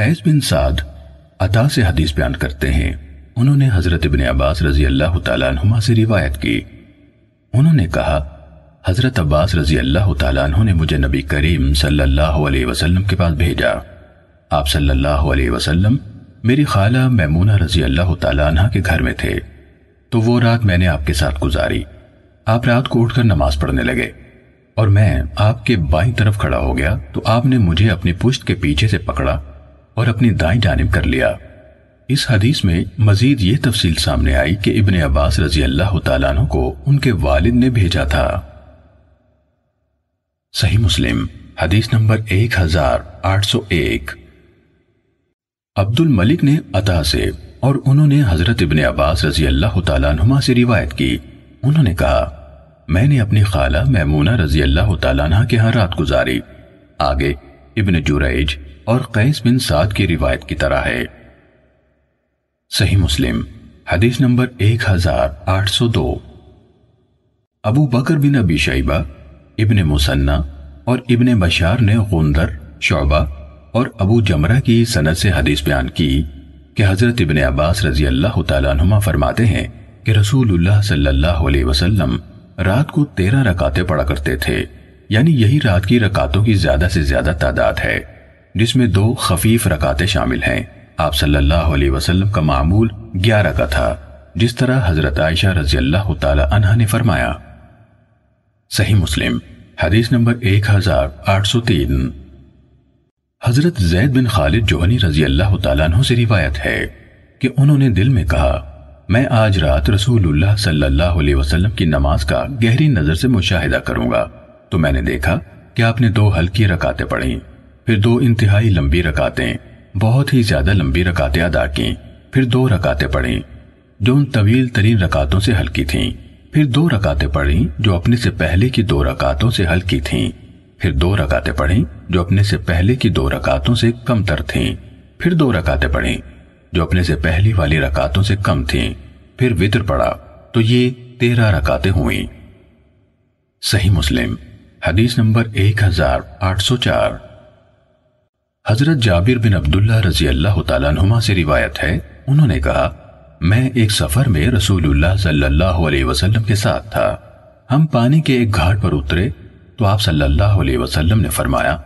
कैस बिन साद अता से हदीस बयान करते हैं। उन्होंने हज़रत इबन अब्बास रज़ी अल्लाह तहुमा से रिवायत की। उन्होंने कहा, हज़रत अब्बास रज़ी अल्लाह तु ने मुझे नबी करीम सल्लल्लाहु अलैहि वसल्लम के पास भेजा। आप सल्लल्लाहु अलैहि वसल्लम मेरी खाला मैमूना रज़ी अल्लाह तला के घर में थे। तो वो रात मैंने आपके साथ गुजारी। आप रात को उठकर नमाज़ पढ़ने लगे। और मैं आपके बाई तरफ़ खड़ा हो गया। तो आपने मुझे अपनी पुश्त के पीछे से पकड़ा। और अपनी दाई जानब कर लिया। इस हदीस में मजीद ये तफसील सामने आई कि इबन अब्बास रज़ी अल्लाह तु को उनके वालिद ने भेजा था। सही मुस्लिम, हदीस नंबर एक हज़ार आठ सौ एक। अब्दुल मलिक ने अता से और उन्होंने हज़रत इब्ने अब्बास रज़ी अल्लाह तुमा से रिवायत की। उन्होंने कहा, मैंने अपनी खाला मैमूना रज़ी अल्लाह तला के यहाँ रात गुजारी। आगे, इब्न जुरैज और कैस बिन साद की रिवायत की तरह है। सही मुस्लिम, हदीस नंबर एक हज़ार आठ सौ दो। अबू बकर बिन अबी शैबा, इब्न मुसन्ना और इब्न बशार ने गुंदर, शोबा और अबू जमरा की सनत से हदीस बयान की कि हज़रत इब्न अब्बास रज़ी अल्लाह तुमा फरमाते हैं कि रसूलुल्लाह सल्लल्लाहु अलैहि वसल्लम रात को तेरह रकातें पढ़ा करते थे, यानी यही रात की रकातों की ज़्यादा से ज़्यादा तादाद है। जिसमें दो खफीफ रकातें शामिल हैं। आप सल्लल्लाहु अलैहि वसल्लम का मामूल ग्यारह का था, जिस तरह हज़रत आयशा रज़ी अल्लाह तहा ने फरमाया। सही मुस्लिम, हदीस नंबर एक हज़ार आठ सौ तीन। हज़रत जैद बिन खालिद जोहनी रज़ी अल्लाह तु से रिवायत है कि उन्होंने दिल में कहा, मैं आज रात रसूलुल्लाह सल्लल्लाहु अलैहि वसल्लम की नमाज़ का गहरी नज़र से मुशाहिदा करूँगा। तो मैंने देखा कि आपने दो हल्की रकातें पढ़ी। फिर दो इंतहाई लंबी रकातें, बहुत ही ज़्यादा लंबी रकातें अदा की, फिर दो रकातें पढ़ी, जो उन तवील तरीन रकातों से हल्की थीं। फिर दो रकातें पढ़ी, जो अपने से पहले की दो रकातों से हल्की थीं। फिर दो रकातें पढ़ी, जो अपने से पहले की दो रकातों से कम तर थीं। फिर दो रकातें पढ़ी, जो अपने से पहली वाली रकातों से कम थीं। फिर वितर पड़ा तो ये तेरह रकातें हुई। सही मुस्लिम, हदीस नंबर एक हज़ार आठ सौ चार। हज़रत जाबिर बिन अब्दुल्ला रज़ी अल्लाह से रिवायत है, उन्होंने कहा, मैं एक सफ़र में रसूलुल्लाह सल्लल्लाहु अलैहि वसल्लम के साथ था। हम पानी के एक घाट पर उतरे तो आप सल्लल्लाहु अलैहि वसल्लम ने फरमाया,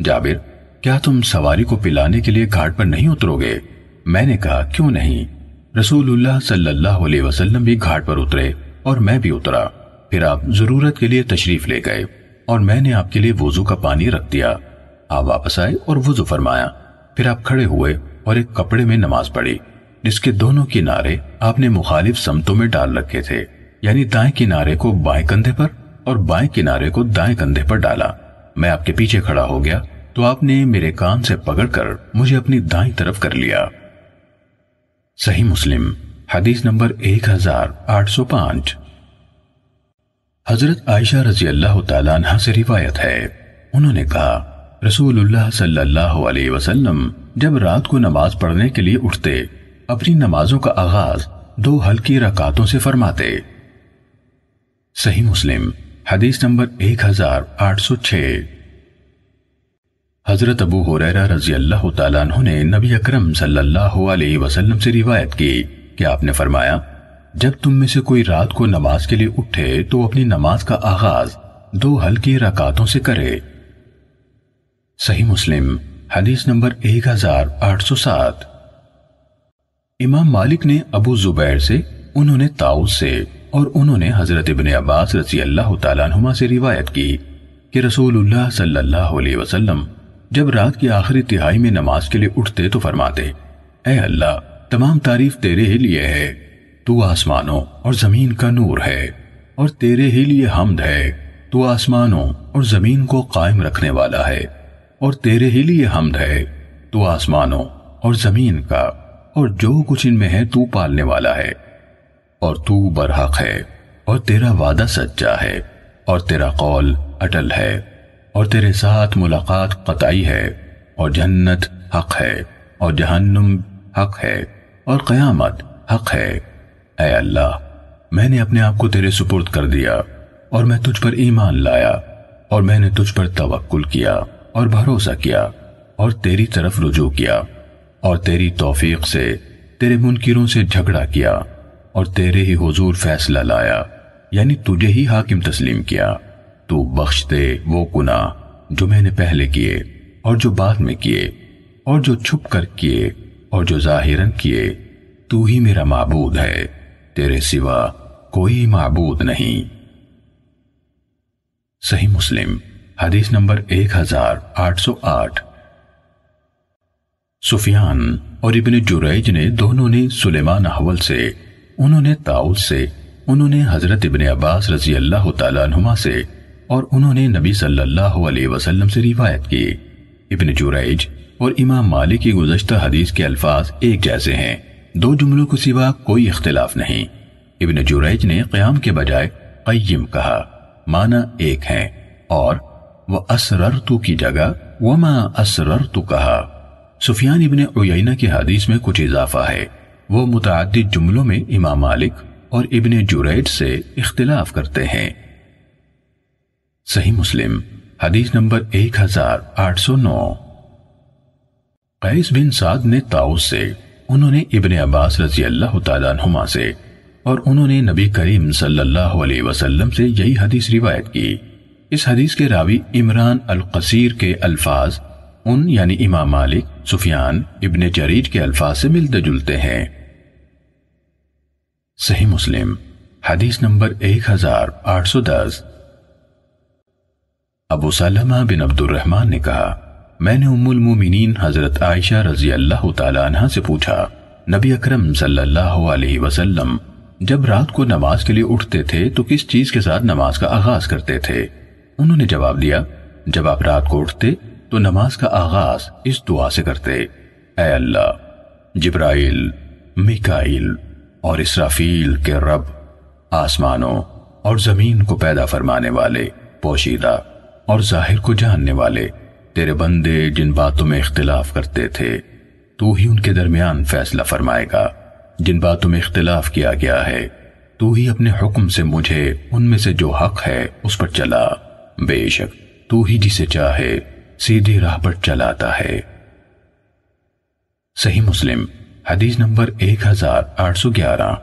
जाबिर, क्या तुम सवारी को पिलाने के लिए घाट पर नहीं उतरोगे? मैंने कहा, क्यों नहीं? रसूलुल्लाह सल्लल्लाहु अलैहि वसल्लम भी घाट पर उतरे और मैं भी उतरा। फिर आप ज़रूरत के लिए तशरीफ़ ले गए और मैंने आपके लिए वज़ू का पानी रख दिया। आप वापस आए और वज़ू फरमाया, फिर आप खड़े हुए और एक कपड़े में नमाज़ पढ़ी, जिसके दोनों किनारे आपने मुखालिफ समतों में डाल रखे थे, यानी दाएँ किनारे को बाएँ कंधे पर और बाएँ किनारे को दाएँ कंधे पर डाला। मैं आपके पीछे खड़ा हो गया तो आपने मेरे कान से पकड़कर मुझे अपनी दाई तरफ़ कर लिया। सही मुस्लिम, हदीस नंबर एक हज़ार आठ सौ पाँच। हज़रत आयशा रज़ी अल्लाह तला से रिवायत है। उन्होंने कहा रसूलुल्लाह सल्लल्लाहु अलैहि वसल्लम जब रात को नमाज़ पढ़ने के लिए उठते, अपनी नमाजों का आगाज़ दो हल्की रकातों से फरमाते। सही मुस्लिम, हदीस नंबर एक हज़ार आठ सौ छ हज़रत अबू हुरैरा रज़ी अल्लाह तु ने नबी अकरम सल्लल्लाहु अलैहि वसल्लम से रिवायत की कि आपने फरमाया, जब तुम में से कोई रात को नमाज़ के लिए उठे तो अपनी नमाज़ का आगाज़ दो हल्की रकातों से करे। सही मुस्लिम, हदीस नंबर एक हज़ार आठ सौ सात। इमाम मालिक ने अबू जुबैर से, उन्होंने ताउस से और उन्होंने हज़रत इबन अब्बास रसी अल्लाह तुमा से रिवायत की कि रसूलुल्लाह सल्लल्लाहु अलैहि वसल्लम जब रात की आखिरी तिहाई में नमाज़ के लिए उठते तो फरमाते अल्लाह, तमाम तारीफ़ तेरे ही लिए है। तू आसमानों और ज़मीन का नूर है और तेरे ही लिए हमद है। तू आसमानों और ज़मीन को कायम रखने वाला है। और तेरे ही लिए हमद है तू आसमानों और ज़मीन का, और जो कुछ इनमें है तू पालने वाला है। और तू बरहक है, और तेरा वादा सच्चा है, और तेरा कौल अटल है, और तेरे साथ मुलाकात कतई है, और जन्नत हक है, और जहन्नुम हक है, और कयामत हक है। ए अल्लाह, मैंने अपने आप को तेरे सुपुर्द कर दिया, और मैं तुझ पर ईमान लाया, और मैंने तुझ पर तवक्कुल किया। और भरोसा किया और तेरी तरफ़ रुजू किया और तेरी तौफीक से तेरे मुनकिरों से झगड़ा किया और तेरे ही हुजूर फैसला लाया। यानी तुझे ही हाकिम तस्लीम किया। तू बख्श दे वो गुना जो मैंने पहले किए और जो बाद में किए और जो छुप कर किए और जो जाहिरन किए। तू ही मेरा माबूद है। तेरे सिवा कोई माबूद नहीं। सही मुस्लिम। हदीस नंबर एक हज़ार आठ सौ आठ। सुफियान और इबन जुरैज ने दोनों ने सुलेमान अहवल से, उन्होंने ताउस से, उन्होंने हज़रत इबन अब्बास रज़ी अल्लाह तुमा से और उन्होंने नबी सल्लल्लाहु अलैहि वसल्लम से रिवायत की। इबन जुरैज और इमाम मालिक की गुजशत हदीस के अल्फाज एक जैसे हैं। दो जुमलों के सिवा कोई इख्तिलाफ नहीं। इबन जुरैज ने क्याम के बजाय कय्यम कहा, माना एक है और वह असरर तू की जगह वमा असरर तू कहा सुफियान इबन उयना की हदीस में कुछ इजाफा है। वो मुतद जुमलों में इमाम मालिक और इबन जुरैज से इख्तिलाफ करते हैं। सही मुस्लिम हदीस नंबर एक हज़ार आठ सौ नौ। कैस बिन साद ने ताउस से, उन्होंने इबन अब्बास रज़ी अल्लाह तुमा से, और उन्होंने नबी करीम सल्लल्लाहु अलैहि वसल्लम से यही हदीस रिवायत की। इस हदीस के रावी इमरान अल कसीर के अल्फाज, उन यानी इमाम मालिक, सुफियान इब्ने जरीज के अल्फाज से मिलते जुलते हैं। सही मुस्लिम, हदीस नंबर एक हज़ार आठ सौ दस। अबू सलमा बिन अब्दुलरहमान ने कहा, मैंने उम्मुल मोमिनीन हज़रत आयशा रज़ी अल्लाह तला से पूछा, नबी अकरम सल्लल्लाहु अलैहि वसल्लम, जब रात को नमाज़ के लिए उठते थे तो किस चीज़ के साथ नमाज़ का आगाज़ करते थे? उन्होंने जवाब दिया, जब आप रात को उठते तो नमाज़ का आगाज़ इस दुआ से करते अल्लाह, जिब्राइल, मिकाइल और इसराफील के रब, आसमानों और ज़मीन को पैदा फरमाने वाले, पोशीदा और ज़ाहिर को जानने वाले, तेरे बंदे जिन बातों में इख्तिलाफ करते थे, तू ही उनके दरमियान फैसला फरमाएगा। जिन बातों में इख्तिलाफ किया गया है, तू ही अपने हुक्म से मुझे, उनमें से जो हक है, उस पर चला। बेशक, तू ही जिसे चाहे, सीधे राह पर चलाता है। सही मुस्लिम, हदीस नंबर एक हज़ार आठ सौ ग्यारह।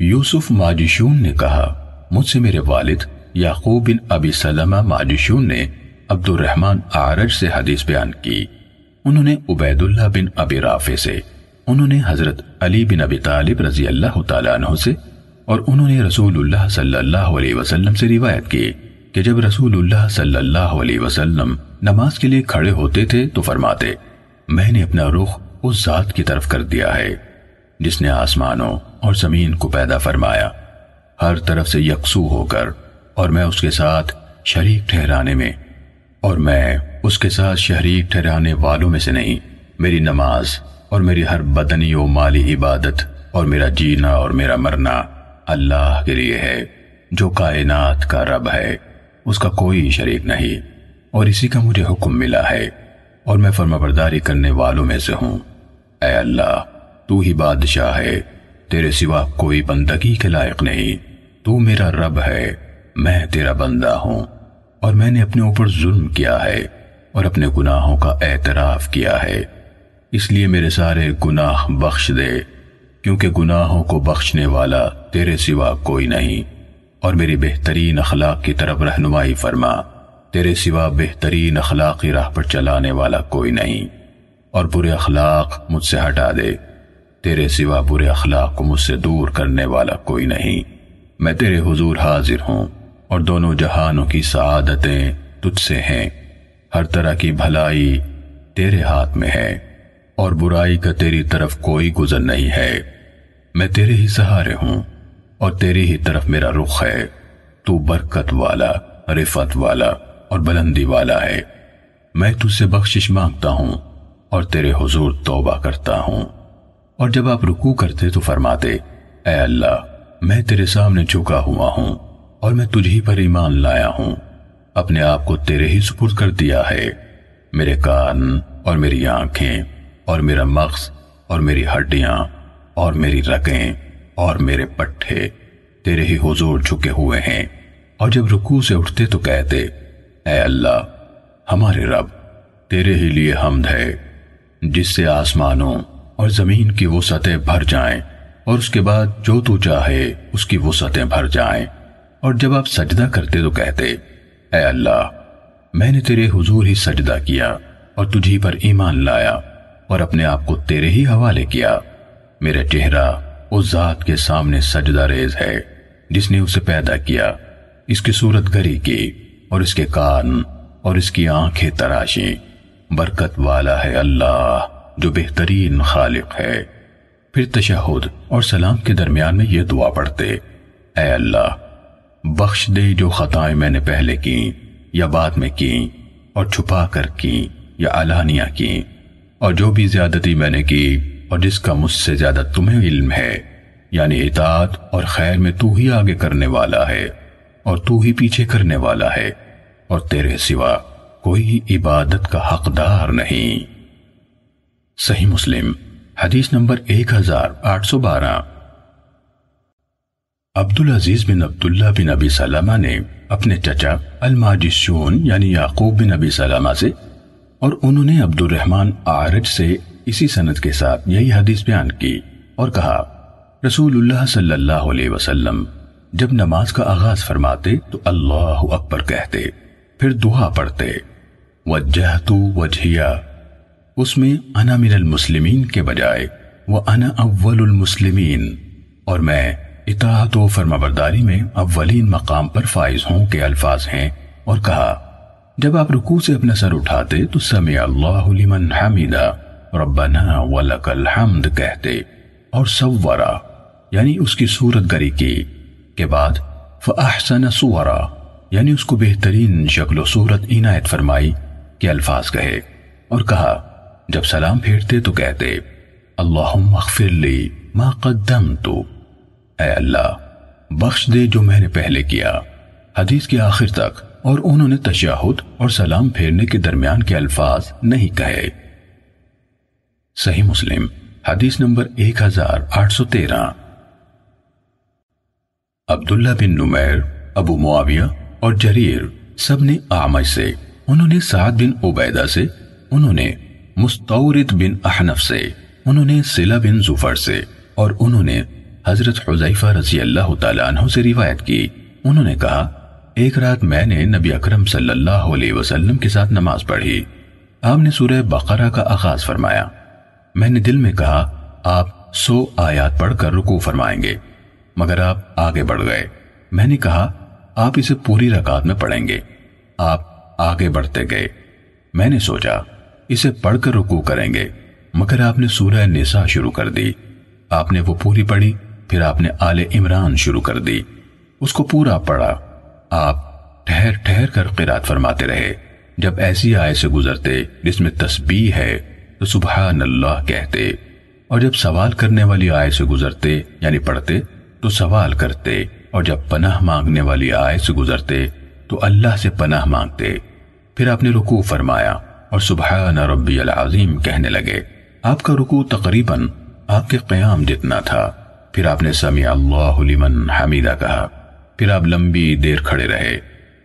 यूसुफ माजिशून ने कहा, मुझसे मेरे वालिद याकूब बिन अबी सलमा माजिशून ने अब्दुलरहमान आरज से हदीस बयान की। उन्होंने उबैदुल्ला बिन अबी राफे से, उन्होंने हज़रत अली बिन अबी तालिब रज़ी अल्लाह से और उन्होंने रसूलुल्लाह सल्लल्लाहु अलैहि वसल्लम से रिवायत की कि जब रसूलुल्लाह सल्लल्लाहु अलैहि वसल्लम नमाज़ के लिए खड़े होते थे तो फरमाते, मैंने अपना रुख उस जात की तरफ़ कर दिया है, जिसने आसमानों और ज़मीन को पैदा फरमाया। हर तरफ़ से यकसू होकर और मैं उसके साथ शरीक ठहराने में और मैं उसके साथ शरीक ठहराने वालों में से नहीं, मेरी नमाज़ और मेरी हर बदनी व माली इबादत और मेरा जीना और मेरा मरना अल्लाह के लिए है, जो कायनात का रब है। उसका कोई शरीक नहीं, और इसी का मुझे हुक्म मिला है, और मैं फर्माबरदारी करने वालों में से हूँ। ए अल्लाह, तू ही बादशाह है, तेरे सिवा कोई बंदगी के लायक नहीं। तू मेरा रब है, मैं तेरा बंदा हूँ, और मैंने अपने ऊपर जुल्म किया है, और अपने गुनाहों का एतराफ किया है। इसलिए मेरे सारे गुनाह बख्श दे क्योंकि गुनाहों को बख्शने वाला तेरे सिवा कोई नहीं। और मेरी बेहतरीन अखलाक की तरफ़ रहनुमाई फरमा, तेरे सिवा बेहतरीन अखलाक राह पर चलाने वाला कोई नहीं। और बुरे अखलाक मुझसे हटा दे, तेरे सिवा बुरे अखलाक को मुझसे दूर करने वाला कोई नहीं। मैं तेरे हुजूर हाजिर हूँ, और दोनों जहानों की सादतें तुझसे हैं। हर तरह की भलाई तेरे हाथ में है। और बुराई का तेरी तरफ़ कोई गुजर नहीं है। मैं तेरे ही सहारे हूँ और तेरी ही तरफ़ मेरा रुख है। तू बरकत वाला, रिफत वाला और बुलंदी वाला है। मैं तुझसे बख्शिश माँगता हूँ और तेरे हुजूर तौबा करता हूँ। और जब आप रुकू करते तो फरमाते ए अल्लाह, मैं तेरे सामने झुका हुआ हूँ और मैं तुझी पर ईमान लाया हूँ। अपने आप को तेरे ही सुपुर्द कर दिया है। मेरे कान और मेरी आँखें और मेरा मक्स और मेरी हड्डियाँ और मेरी रगें और मेरे पट्टे तेरे ही हुजूर झुके हुए हैं। और जब रुकू से उठते तो कहते ए अल्लाह, हमारे रब, तेरे ही लिए हमद है, जिससे आसमानों और ज़मीन की वो सतह भर जाएँ और उसके बाद जो तू चाहे उसकी वो सतह भर जाएँ। और जब आप सजदा करते तो कहते ए अल्लाह, मैंने तेरे हुजूर ही सजदा किया और तुझी पर ईमान लाया और अपने आप को तेरे ही हवाले किया। मेरा चेहरा उस जात के सामने सजदा रेज है, जिसने उसे पैदा किया। इसकी सूरत गरी की और इसके कान और इसकी आँखें तराशी। बरकत वाला है अल्लाह, जो बेहतरीन खालिक है। फिर तशहुद और सलाम के दरमियान में यह दुआ पढ़ते ए अल्लाह, बख्श दे जो खताएँ मैंने पहले की, या बाद में की, और छुपा कर की, या अलानिया की। और जो भी ज्यादती मैंने की, और जिसका मुझसे ज़्यादा तुम्हें इल्म है, यानी इतात और खैर में तू ही आगे करने वाला है, और तू ही पीछे करने वाला है, और तेरे सिवा कोई इबादत का हकदार नहीं। सही मुस्लिम, हदीस नंबर एक हज़ार आठ सौ बारह। अब्दुल अज़ीज़ बिन अब्दुल्ला बिन अबी सलामा ने अपने चचा अलमाजिशून, यानी याकूब बिन अबी सलामा से और उन्होंने अब्दुल रहमान आरज से इसी सनद के साथ यही हदीस बयान की और कहा, रसूलुल्लाह सल्लल्लाहु अलैहि वसल्लम, जब नमाज़ का आगाज़ फरमाते तो अल्लाह अकबर कहते, फिर दुआ पढ़ते वजहतु वजहिया, उसमें अना मिनल मुस्लिमीन के बजाय वह अना अव्वलुल मुस्लिमीन, और मैं इताहत व फरमाबरदारी में अव्वलीन मकाम पर फाइज हूँ के अल्फाज हैं, और कहा जब आप रुकू से अपना सर उठाते तो समय लिमन हमीदा, रब्बना वलकल हमद कहते, और सवरा यानी उसकी सूरत गरी की, के बाद फ़ाहसन सुवरा, यानी उसको बेहतरीन शक्ल सूरत इनायत फरमाई, के अल्फाज कहे, और कहा, जब सलाम फेरते तो कहते अल्लाहली मा कदम तो अल्लाह, बख्श दे जो मैंने पहले किया। हदीस के आखिर तक और उन्होंने तशाहुद और सलाम फेरने के दरमियान के अल्फाज नहीं कहे। सही मुस्लिम, हदीस नंबर एक हज़ार आठ सौ तेरह। अब्दुल्ला बिन नुमैर, अबू मुआविया और जरीर सबने आमज से, उन्होंने साद बिन उबैदा से, उन्होंने मुस्तौरिद बिन अहनफ से, उन्होंने सिला बिन जुफर से और उन्होंने हज़रत हुजैफा रज़ी अल्लाह तु से रिवायत की। उन्होंने कहा एक रात मैंने नबी अकरम सल्लल्लाहु अलैहि वसल्लम के साथ नमाज़ पढ़ी। आपने सूरह बकरा का आगाज़ फरमाया। मैंने दिल में कहा, आप सो आयात पढ़कर रुकू फरमाएँगे, मगर आप आगे बढ़ गए। मैंने कहा, आप इसे पूरी रकात में पढ़ेंगे। आप आगे बढ़ते गए। मैंने सोचा, इसे पढ़कर रुकू करेंगे, मगर आपने सूरह निसा शुरू कर दी। आपने वो पूरी पढ़ी, फिर आपने आले इमरान शुरू कर दी। उसको पूरा पढ़ा। आप ठहर ठहर कर किरात फरमाते रहे। जब ऐसी आय से गुजरते, जिसमें तस्बी है तो सुबह अल्लाह कहते। और जब सवाल करने वाली आय से गुजरते, यानी पढ़ते तो सवाल करते। और जब पनाह मांगने वाली आय से गुजरते तो अल्लाह से पनाह मांगते। फिर आपने रुकू फरमाया, और सुबह अजीम कहने लगे, आपका रुकू तकरीबन आपके क्याम जितना था। फिर आपने समी अल्लाहमन हमीदा कहा फिर आप लंबी देर खड़े रहे।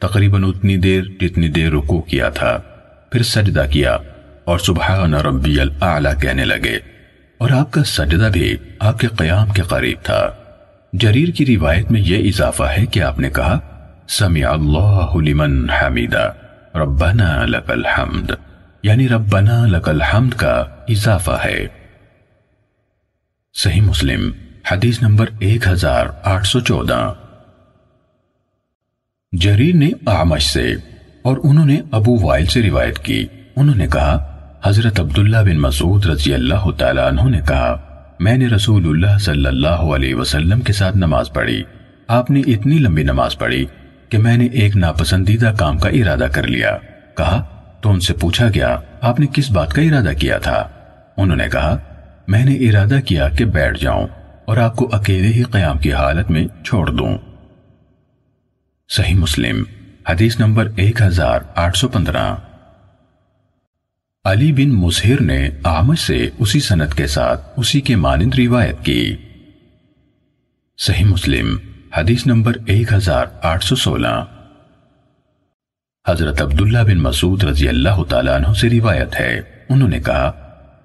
तकरीबन उतनी देर जितनी देर रुको किया था, फिर सजदा किया और सुबह आला कहने लगे, और आपका सजदा भी आपके कयाम के करीब था। जरीर की रिवायत में यह इजाफा है कि आपने कहा समियान हमीदा लकल हमद। यानी लकल हमद का इजाफा है। सही मुस्लिम, हदीस नंबर 1814 जरीर ने आमश से और उन्होंने अबू वाइल से रिवायत की। उन्होंने कहा, हज़रत अब्दुल्ला बिन मसूद रज़ी अल्लाह तु ने कहा, मैंने रसूलुल्लाह सल्लल्लाहु अलैहि वसल्लम के साथ नमाज़ पढ़ी। आपने इतनी लंबी नमाज़ पढ़ी कि मैंने एक नापसंदीदा काम का इरादा कर लिया। कहा तो उनसे पूछा गया, आपने किस बात का इरादा किया था? उन्होंने कहा, मैंने इरादा किया कि बैठ जाऊँ और आपको अकेले ही कयाम की हालत में छोड़ दूँ। सही मुस्लिम, हदीस नंबर एक हज़ार आठ सौ पंद्रह। अली बिन मुसहिर ने आमद से उसी सनत के साथ उसी के मानंद रिवायत की। सही मुस्लिम, हदीस नंबर एक हज़ार आठ सौ सोलह। हज़रत अब्दुल्ला बिन मसूद रज़ी अल्लाह तु से रिवायत है। उन्होंने कहा,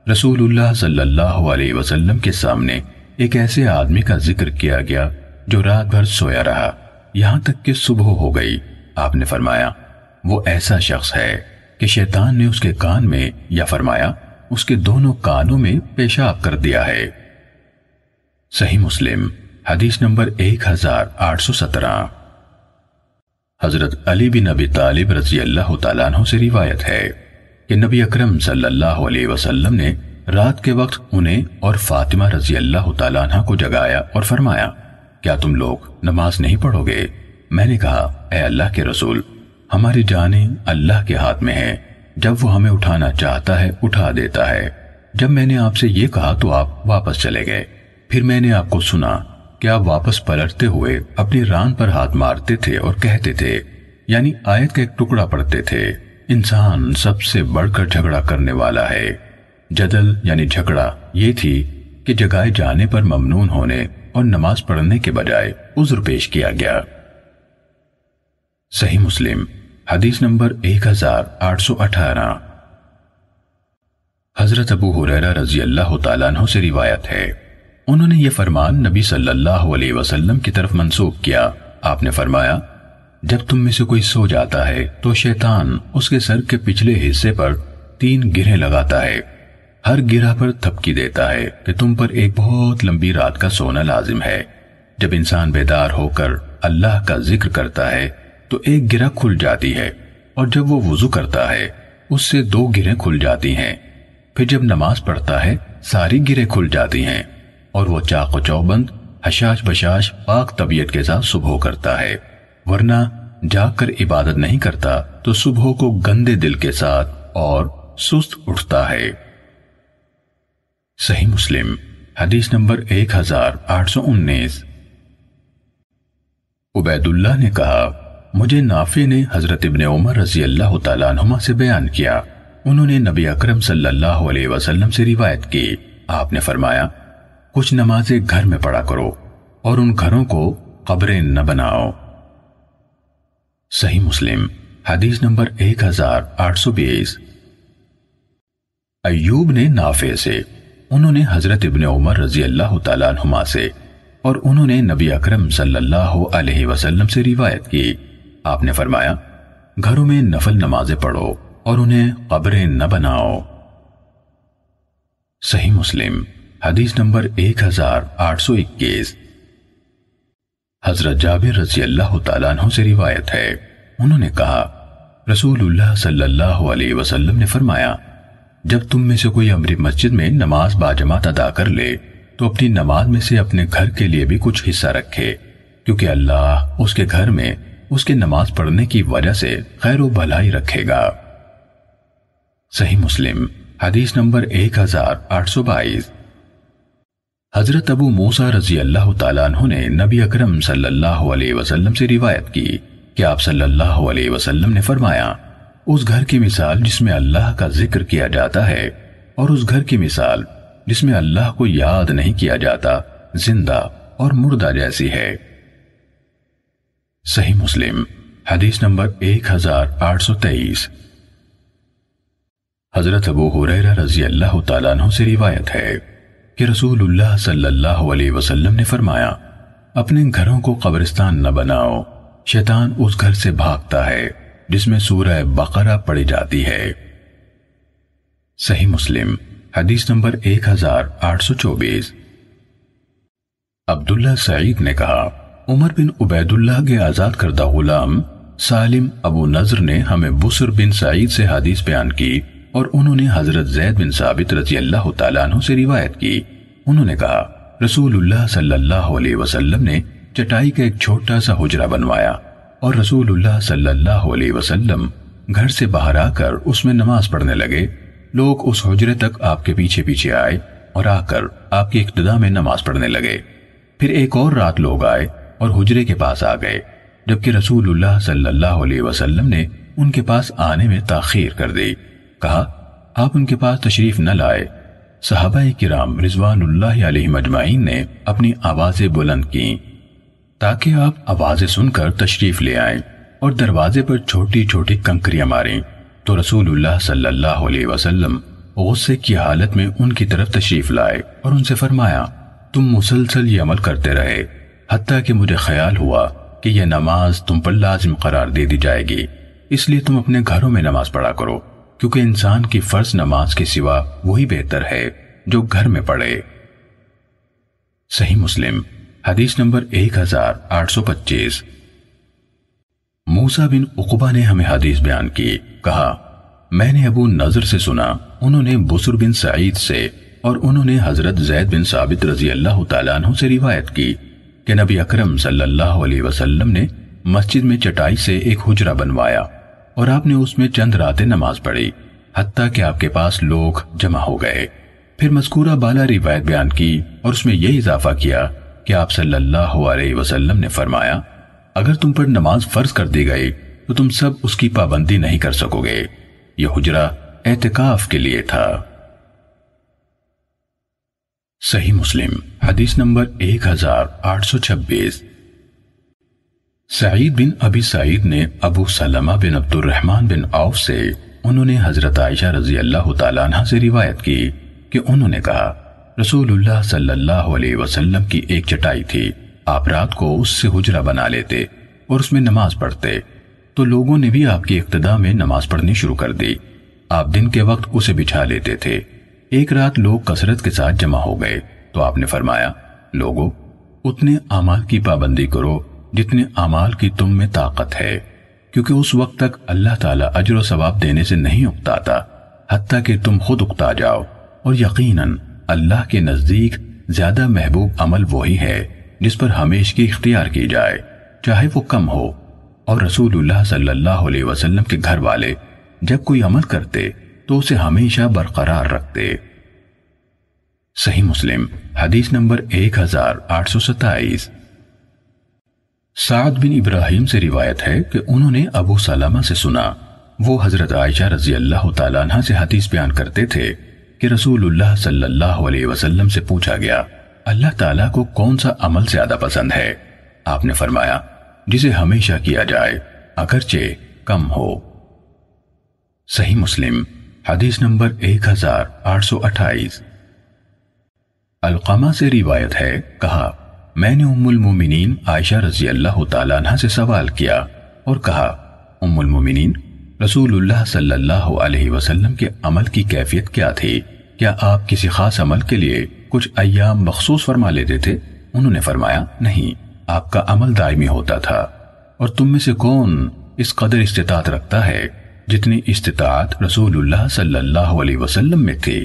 रसूलुल्लाह सल्लल्लाहु अलैहि वसल्लम के सामने एक ऐसे आदमी का ज़िक्र किया गया, जो रात भर सोया रहा। यहाँ तक कि सुबह हो गई, आपने फरमाया, वो ऐसा शख्स है कि शैतान ने उसके कान में, या फरमाया, उसके दोनों कानों में पेशाब कर दिया है। सही मुस्लिम, हदीस नंबर एक हज़ार आठ सौ सत्रह। हज़रत अली बिन नबी तालिब रज़ी अल्लाह तु से रिवायत है कि नबी अकरम सल्लल्लाहु अलैहि वसल्लम ने रात के वक्त उन्हें और फातिमा रज़ी अल्लाह तला को जगाया और फरमाया क्या तुम लोग नमाज़ नहीं पढ़ोगे? मैंने कहा ए अल्लाह के रसूल, हमारी जाने अल्लाह के हाथ में है। जब वो हमें उठाना चाहता है, उठा देता है। जब मैंने आपसे ये कहा तो आप वापस चले गए। फिर मैंने आपको सुना कि आप वापस पलटते हुए अपनी रान पर हाथ मारते थे और कहते थे? यानी आयत का एक टुकड़ा पढ़ते थे। इंसान सबसे बढ़कर झगड़ा करने वाला है। जदल यानी झगड़ा ये थी कि जगाए जाने पर ममनून होने और नमाज़ पढ़ने के बजाय उज्र पेश किया गया। सही मुस्लिम, हदीस नंबर एक हज़ार आठ सौ अठारह। हज़रत अबू हुरैरा रज़ी अल्लाह तु से रिवायत है। उन्होंने ये फरमान नबी सल्लल्लाहु अलैहि वसल्लम की तरफ़ मंसूब किया। आपने फरमाया, जब तुम में से कोई सो जाता है तो शैतान उसके सर के पिछले हिस्से पर तीन गिरे लगाता है। हर गिरा पर थपकी देता है कि तुम पर एक बहुत लंबी रात का सोना लाजिम है। जब इंसान बेदार होकर अल्लाह का ज़िक्र करता है तो एक गिरा खुल जाती है, और जब वो वज़ू करता है, उससे दो गिरें खुल जाती हैं। फिर जब नमाज़ पढ़ता है, सारी गिरें खुल जाती हैं, और वो चाको चौबंद, हशाश बशाश, पाक तबीयत के साथ सुबह करता है। वरना जाकर इबादत नहीं करता तो सुबह को गंदे दिल के साथ और सुस्त उठता है। सही मुस्लिम, हदीस नंबर एक हज़ार आठ सौ उन्नीस। उबैदुल्लाह ने कहा, मुझे नाफे ने हज़रत इबन उमर रज़ी अल्लाह तुमा से बयान किया। उन्होंने नबी अकरम सल्लल्लाहु अलैहि वसल्लम से रिवायत की। आपने फरमाया, कुछ नमाजें घर में पढ़ा करो और उन घरों को कब्रें न बनाओ। सही मुस्लिम, हदीस नंबर एक हज़ार आठ सौ बीस। अयूब ने नाफे से उन्होंने हज़रत इबन उमर रज़ी अल्लाह तुमा से और उन्होंने नबी अकरम सल्लल्लाहु अलैहि वसल्लम से रिवायत की। आपने फरमाया, घरों में नफल नमाजें पढ़ो और उन्हें कब्रें न बनाओ। सही मुस्लिम, हदीस नंबर एक हज़ार आठ सौ इक्कीस। हज़रत जाबिर रज़ी अल्लाह तु से रिवायत है। उन्होंने कहा, रसूलुल्लाह सल्लल्लाहु अलैहि वसल्लम ने फरमाया जब तुम में से कोई अमरी मस्जिद में नमाज़ बाजमात अदा कर ले तो अपनी नमाज़ में से अपने घर के लिए भी कुछ हिस्सा रखे, क्योंकि अल्लाह उसके घर में उसके नमाज़ पढ़ने की वजह से खैर भलाई रखेगा। सही मुस्लिम, हदीस नंबर एक हज़ार आठ सौ बाईस। हज़रत अबू मूसा रज़ी अल्लाह तु ने नबी अकरम सल्लल्लाहु अलैहि वसल्लम से रिवायत की, कि आप सल्लल्लाहु अलैहि वसल्लम ने फरमाया उस घर की मिसाल जिसमें अल्लाह का ज़िक्र किया जाता है और उस घर की मिसाल जिसमें अल्लाह को याद नहीं किया जाता, ज़िंदा और मुर्दा जैसी है। सही मुस्लिम, हदीस नंबर एक हज़ार आठ सौ तेईस। हज़रत अबू हुरैरा रज़ी अल्लाह तु से रिवायत है कि रसूलुल्लाह सल्लल्लाहु अलैहि वसल्लम ने फरमाया, अपने घरों को कब्रिस्तान न बनाओ, शैतान उस घर से भागता है। जिसमें सूरह बकरा पड़ी जाती है। सही मुस्लिम, हदीस नंबर एक हज़ार आठ सौ चौबीस। अब्दुल्ला सईद ने कहा, उमर बिन उबैदुल्लाह के आज़ाद करदा गुलाम सालिम अबू नज़र ने हमें बुसर बिन सईद से हदीस बयान की और उन्होंने हज़रत जैद बिन साबित रज़ी अल्लाह तु से रिवायत की। उन्होंने कहा, रसूलुल्लाह सल्लल्लाहु अलैहि वसल्लम ने चटाई का एक छोटा सा हुजरा बनवाया। और रसूलुल्लाह सल्लल्लाहु अलैहि वसल्लम घर से बाहर आकर उसमें नमाज़ पढ़ने लगे। लोग उस हजरे तक आपके पीछे पीछे आए और आकर आपकी इक्तदा में नमाज़ पढ़ने लगे। फिर एक और रात लोग आए और हुजरे के पास आ गए, जबकि रसूलुल्लाह सल्लल्लाहु अलैहि वसल्लम ने उनके पास आने में ताखीर कर दी। कहा, आप उनके पास तशरीफ़ न लाए। साहबा किराम रिजवानुल्लाह मजमाइन ने अपनी आवाज़ें बुलंद की। ताकि आप आवाज़ें सुनकर तशरीफ़ ले आए और दरवाजे पर छोटी छोटी कंकरियाँ मारें। तो रसूलुल्लाह सल्लल्लाहु अलैहि वसल्लम गुस्से की हालत में उनकी तरफ़ तशरीफ़ लाए और उनसे फरमाया, तुम मुसलसल ये अमल करते रहे हती कि मुझे ख्याल हुआ कि यह नमाज़ तुम पर लाजिम करार दे दी जाएगी। इसलिए तुम अपने घरों में नमाज़ पढ़ा करो, क्योंकि इंसान की फ़र्ज़ नमाज़ के सिवा वही बेहतर है जो घर में पढ़े। सही मुस्लिम। हदीस नंबर एक हज़ार आठ सौ पच्चीस। मूसा बिन उकबा ने हमें हदीस बयान की, कहा, मैंने अबू नज़र से सुना, उन्होंने बुसर बिन सईद से और उन्होंने हज़रत जैद बिन साबित रज़ी अल्लाह तु से रिवायत की कि नबी अकरम सल्लल्लाहु अलैहि वसल्लम ने मस्जिद में चटाई से एक हुजरा बनवाया और आपने उसमें चंद रातें नमाज़ पढ़ी हती कि आपके पास लोग जमा हो गए। फिर मस्कूरा बाला रिवायत बयान की और उसमें यह इजाफा किया कि आप सल्लल्लाहु अलैहि वसल्लम ने फरमाया, अगर तुम पर नमाज़ फ़र्ज़ कर दी गई तो तुम सब उसकी पाबंदी नहीं कर सकोगे। यह हुजरा एहतिकाफ के लिए था। सही मुस्लिम, हदीस नंबर एक हज़ार आठ सौ छब्बीस। सईद बिन अबी सईद ने Abu Salama bin Abdulrahman bin Auf से, उन्होंने हज़रत आयशा रज़ी अल्लाह तला से रिवायत की कि उन्होंने कहा रसूलुल्लाह सल्लल्लाहु अलैहि वसल्लम की एक चटाई थी। आप रात को उससे हुजरा बना लेते और उसमें नमाज़ पढ़ते। तो लोगों ने भी आपकी इक्तदा में नमाज़ पढ़नी शुरू कर दी। आप दिन के वक्त उसे बिछा लेते थे। एक रात लोग कसरत के साथ जमा हो गए। तो आपने फरमाया, लोगो, उतने अमाल की पाबंदी करो जितने अमाल की तुम में ताकत है। क्योंकि उस वक्त तक अल्लाह ताला अजर सवाब देने से नहीं उकताता हती कि तुम खुद उकता जाओ और यकीनन अल्लाह के नज़दीक ज़्यादा महबूब अमल वही है, जिस पर हमेश की इख्तियार की जाए, चाहे वो कम हो। और रसूलुल्लाह सल्लल्लाहु अलैहि वसल्लम के घर वाले जब कोई अमल करते तो उसे हमेशा बरकरार रखते। सही मुस्लिम, हदीस नंबर एक हज़ार आठ सौ सत्ताईस। साद बिन इब्राहिम से रिवायत है कि उन्होंने अबू सलामा से सुना। वो हज़रत आयशा रज़ी अल्लाह तला से हदीस बयान करते थे कि रसूलुल्लाह सल्लल्लाहु अलैहि वसल्लम से पूछा गया, अल्लाह ताला को कौन सा अमल ज़्यादा पसंद है? आपने फरमाया, जिसे हमेशा किया जाए, अगरचे कम हो। सही मुस्लिम, हदीस नंबर एक हज़ार आठ सौ अट्ठाईस। अलकामा से रिवायत है, कहा, मैंने उम्मुल मोमिनीन आयशा रज़ी अल्लाह तला से सवाल किया और कहा, उम्मुल मोमिनीन रसूलुल्लाह सल्लल्लाहु अलैहि वसल्लम के अमल की कैफियत क्या थी? क्या आप किसी खास अमल के लिए कुछ अयाम मखसूस फरमा लेते थे? उन्होंने फरमाया, नहीं, आपका अमल दायमी होता था। और तुम में से कौन इस कदर इस्तात रखता है जितनी इस्तात रसूलुल्लाह सल्लल्लाहु अलैहि वसल्लम में थी?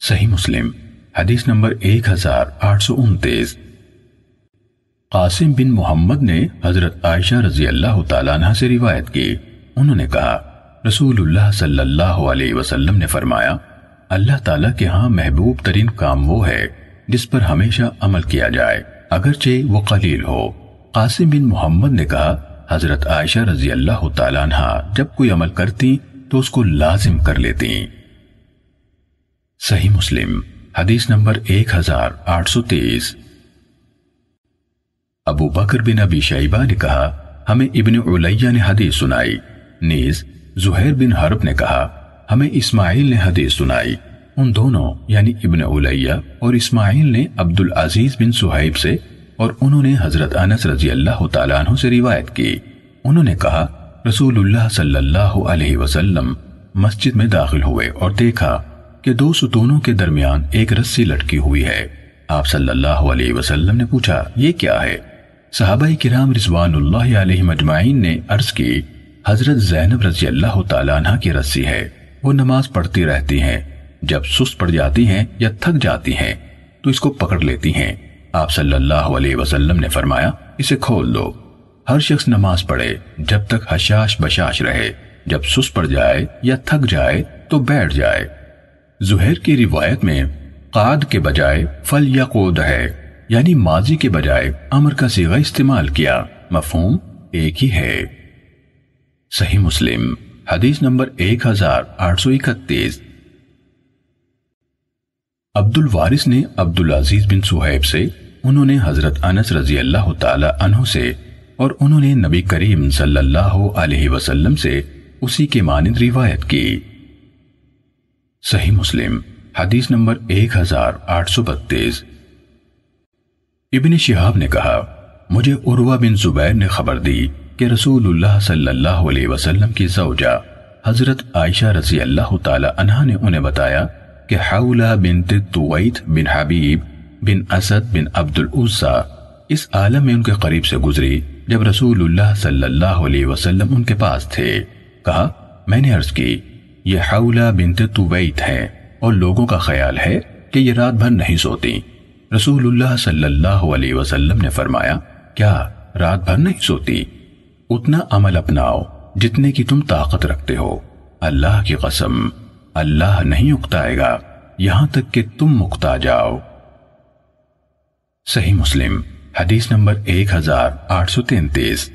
सही मुस्लिम, हदीस नंबर एक हज़ार आठ सौ उनतीस। कासिम बिन मोहम्मद ने हज़रत आयशा रज़ी अल्लाह तला से रिवायत की। उन्होंने कहा, रसूलुल्लाह सल्लल्लाहु अलैहि वसल्लम ने फरमाया, अल्लाह ताला के यहाँ महबूब तरीन काम वो है, जिस पर हमेशा अमल किया जाए, अगरचे वो कलील हो। कासिम बिन मोहम्मद ने कहा, हज़रत आयशा रज़ी अल्लाह तला जब कोई अमल करती तो उसको लाजिम कर लेती। सही मुस्लिम, हदीस नंबर एक हज़ार आठ सौ तेईस। अबू बकर बिन अबी शैबा ने कहा, हमें इब्न उलैया ने हदीस सुनाई। नीज, जुहैर बिन हरब ने कहा, हमें इस्माइल ने हदीस सुनाई। उन दोनों, यानी इब्न उलैया और इस्माइल ने अब्दुल अज़ीज़ बिन सुहैब से और उन्होंने हज़रत अनस रज़ी अल्लाह तु से रिवायत की। उन्होंने कहा, रसूलुल्लाह सल्लल्लाहु अलैहि वसल्लम मस्जिद में दाखिल हुए और देखा कि दो सुतूनों के दरमियान एक रस्सी लटकी हुई है। आप सल्लल्लाहु अलैहि वसल्लम ने पूछा, ये क्या है? सहाबा किराम मजमाइन ने अर्ज़ की, हज़रत जैनब रज़ी अल्लाह तला की रस्सी है। वो नमाज़ पढ़ती रहती हैं। जब सुस्त पड़ जाती हैं या थक जाती हैं तो इसको पकड़ लेती हैं। आप सल्लल्लाहु अलैहि वसल्लम ने फरमाया, इसे खोल दो हर शख्स नमाज़ पढ़े, जब तक हशाश बशाश रहे। जब सुस्त पड़ जाए या थक जाए तो बैठ जाए। जुहैर की रिवायत में, काद के बजाय फल या कोद है। यानी माजी के बजाय अमर का सीगा इस्तेमाल किया। मफहूम एक ही है। सही मुस्लिम, हदीस नंबर एक हज़ार आठ सौ इकतीस। अब्दुल वारिस ने अब्दुल अज़ीज़ बिन सुहैब से, उन्होंने हज़रत अनस रज़ी अल्लाह तु से और उन्होंने नबी करीम सल्लल्लाहु अलैहि वसल्लम से उसी के मानद रिवायत की। सही मुस्लिम, हदीस नंबर एक हज़ार आठ सौ बत्तीस। इबन शिहाब ने कहा, मुझे उर्वा बिन जुबैर ने खबर दी कि रसूलुल्लाह सल्लल्लाहु अलैहि वसल्लम की जौजा, हज़रत आयशा रज़ी अल्लाह तहा ने उन्हें बताया कि हाउला बिन तुवैत बिन हबीब बिन असद बिन अब्दुल उस्सा इस आलम में उनके करीब से गुजरी, जब रसूलुल्लाह सल्लल्लाहु अलैहि वसल्लम उनके पास थे। कहा, मैंने अर्ज़ की, ये हाउला बिनत तुवैत है और लोगों का ख्याल है कि ये रात भर नहीं सोती। रसूलुल्लाह सल्लल्लाहु अलैहि वसल्लम ने फरमाया, क्या रात भर नहीं सोती? उतना अमल अपनाओ जितने की तुम ताकत रखते हो। अल्लाह की कसम, अल्लाह नहीं उकताएगा, यहाँ तक कि तुम मुक्ता जाओ। सही मुस्लिम, हदीस नंबर एक हज़ार आठ सौ तैतीस।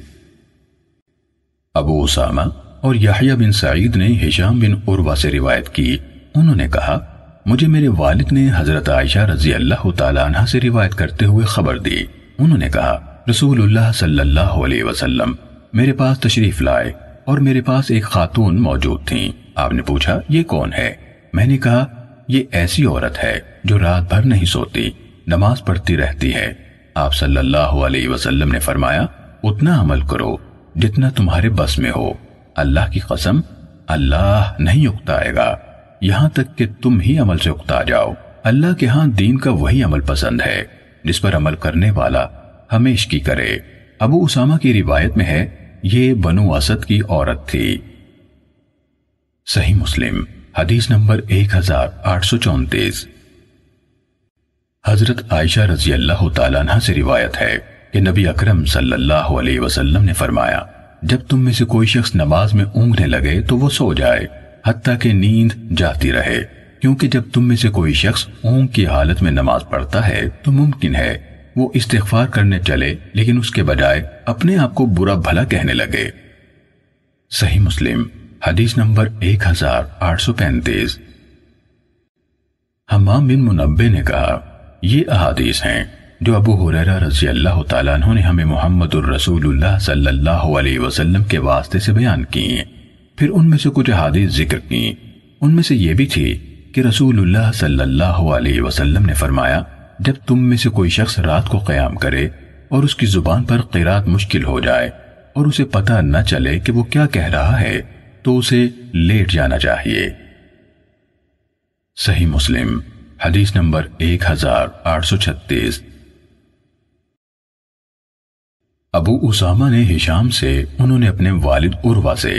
अबू उसामा और याहिया बिन सईद ने हिशाम बिन उर्वा से रिवायत की। उन्होंने कहा मुझे मेरे वालिद ने हज़रत आयशा रज़ी अल्लाह तला से रिवायत करते हुए खबर दी। उन्होंने कहा, रसूलुल्लाह सल्लल्लाहु अलैहि वसल्लम, मेरे पास तशरीफ़ लाए और मेरे पास एक खातून मौजूद थी। आपने पूछा, ये कौन है? मैंने कहा, ये ऐसी औरत है जो रात भर नहीं सोती, नमाज़ पढ़ती रहती है। आप सल्लल्लाहु अलैहि वसल्लम ने फरमाया, उतना अमल करो जितना तुम्हारे बस में हो। अल्लाह की कसम, अल्लाह नहीं उकताएगा। यहाँ तक कि तुम ही अमल से उकता जाओ। अल्लाह के यहाँ दीन का वही अमल पसंद है, जिस पर अमल करने वाला हमेश की करे। अबू उसामा की रिवायत में है, ये बनु असद की औरत थी। सही मुस्लिम, हदीस नंबर एक हज़ार आठ सौ चौतीस। हज़रत आयशा रज़ी अल्लाह तला से रिवायत है कि नबी अकरम सल्लल्लाहु अलैहि वसल्लम ने फरमाया, जब तुम में से कोई शख्स नमाज़ में ऊँगने लगे तो वो सो जाए। हत्या के नींद जाती रहे। क्योंकि जब तुम में से कोई शख्स ऊँग की हालत में नमाज़ पढ़ता है तो मुमकिन है वो इस्तेफार करने चले, लेकिन उसके बजाय अपने आप को बुरा भला कहने लगे। सही मुस्लिम, हदीस नंबर एक हज़ार आठ सौ पैंतीस। हमाम बिन मुनबे ने कहा, ये अहादीस हैं जो अबू हुरैरा रज़ी अल्लाह तु ने हमें मोहम्मद के वास्ते से बयान की फिर उनमें से कुछ अहादीस ज़िक्र की। उनमें से यह भी थी कि रसूलुल्लाह सल्लल्लाहु अलैहि वसल्लम ने फरमाया, जब तुम में से कोई शख्स रात को कयाम करे और उसकी ज़ुबान पर किरात मुश्किल हो जाए और उसे पता न चले कि वो क्या कह रहा है तो उसे लेट जाना चाहिए। सही मुस्लिम, हदीस नंबर एक हज़ार आठ सौ छत्तीस। अबू उसामा ने हिशाम से उन्होंने अपने वालिद उर्वा से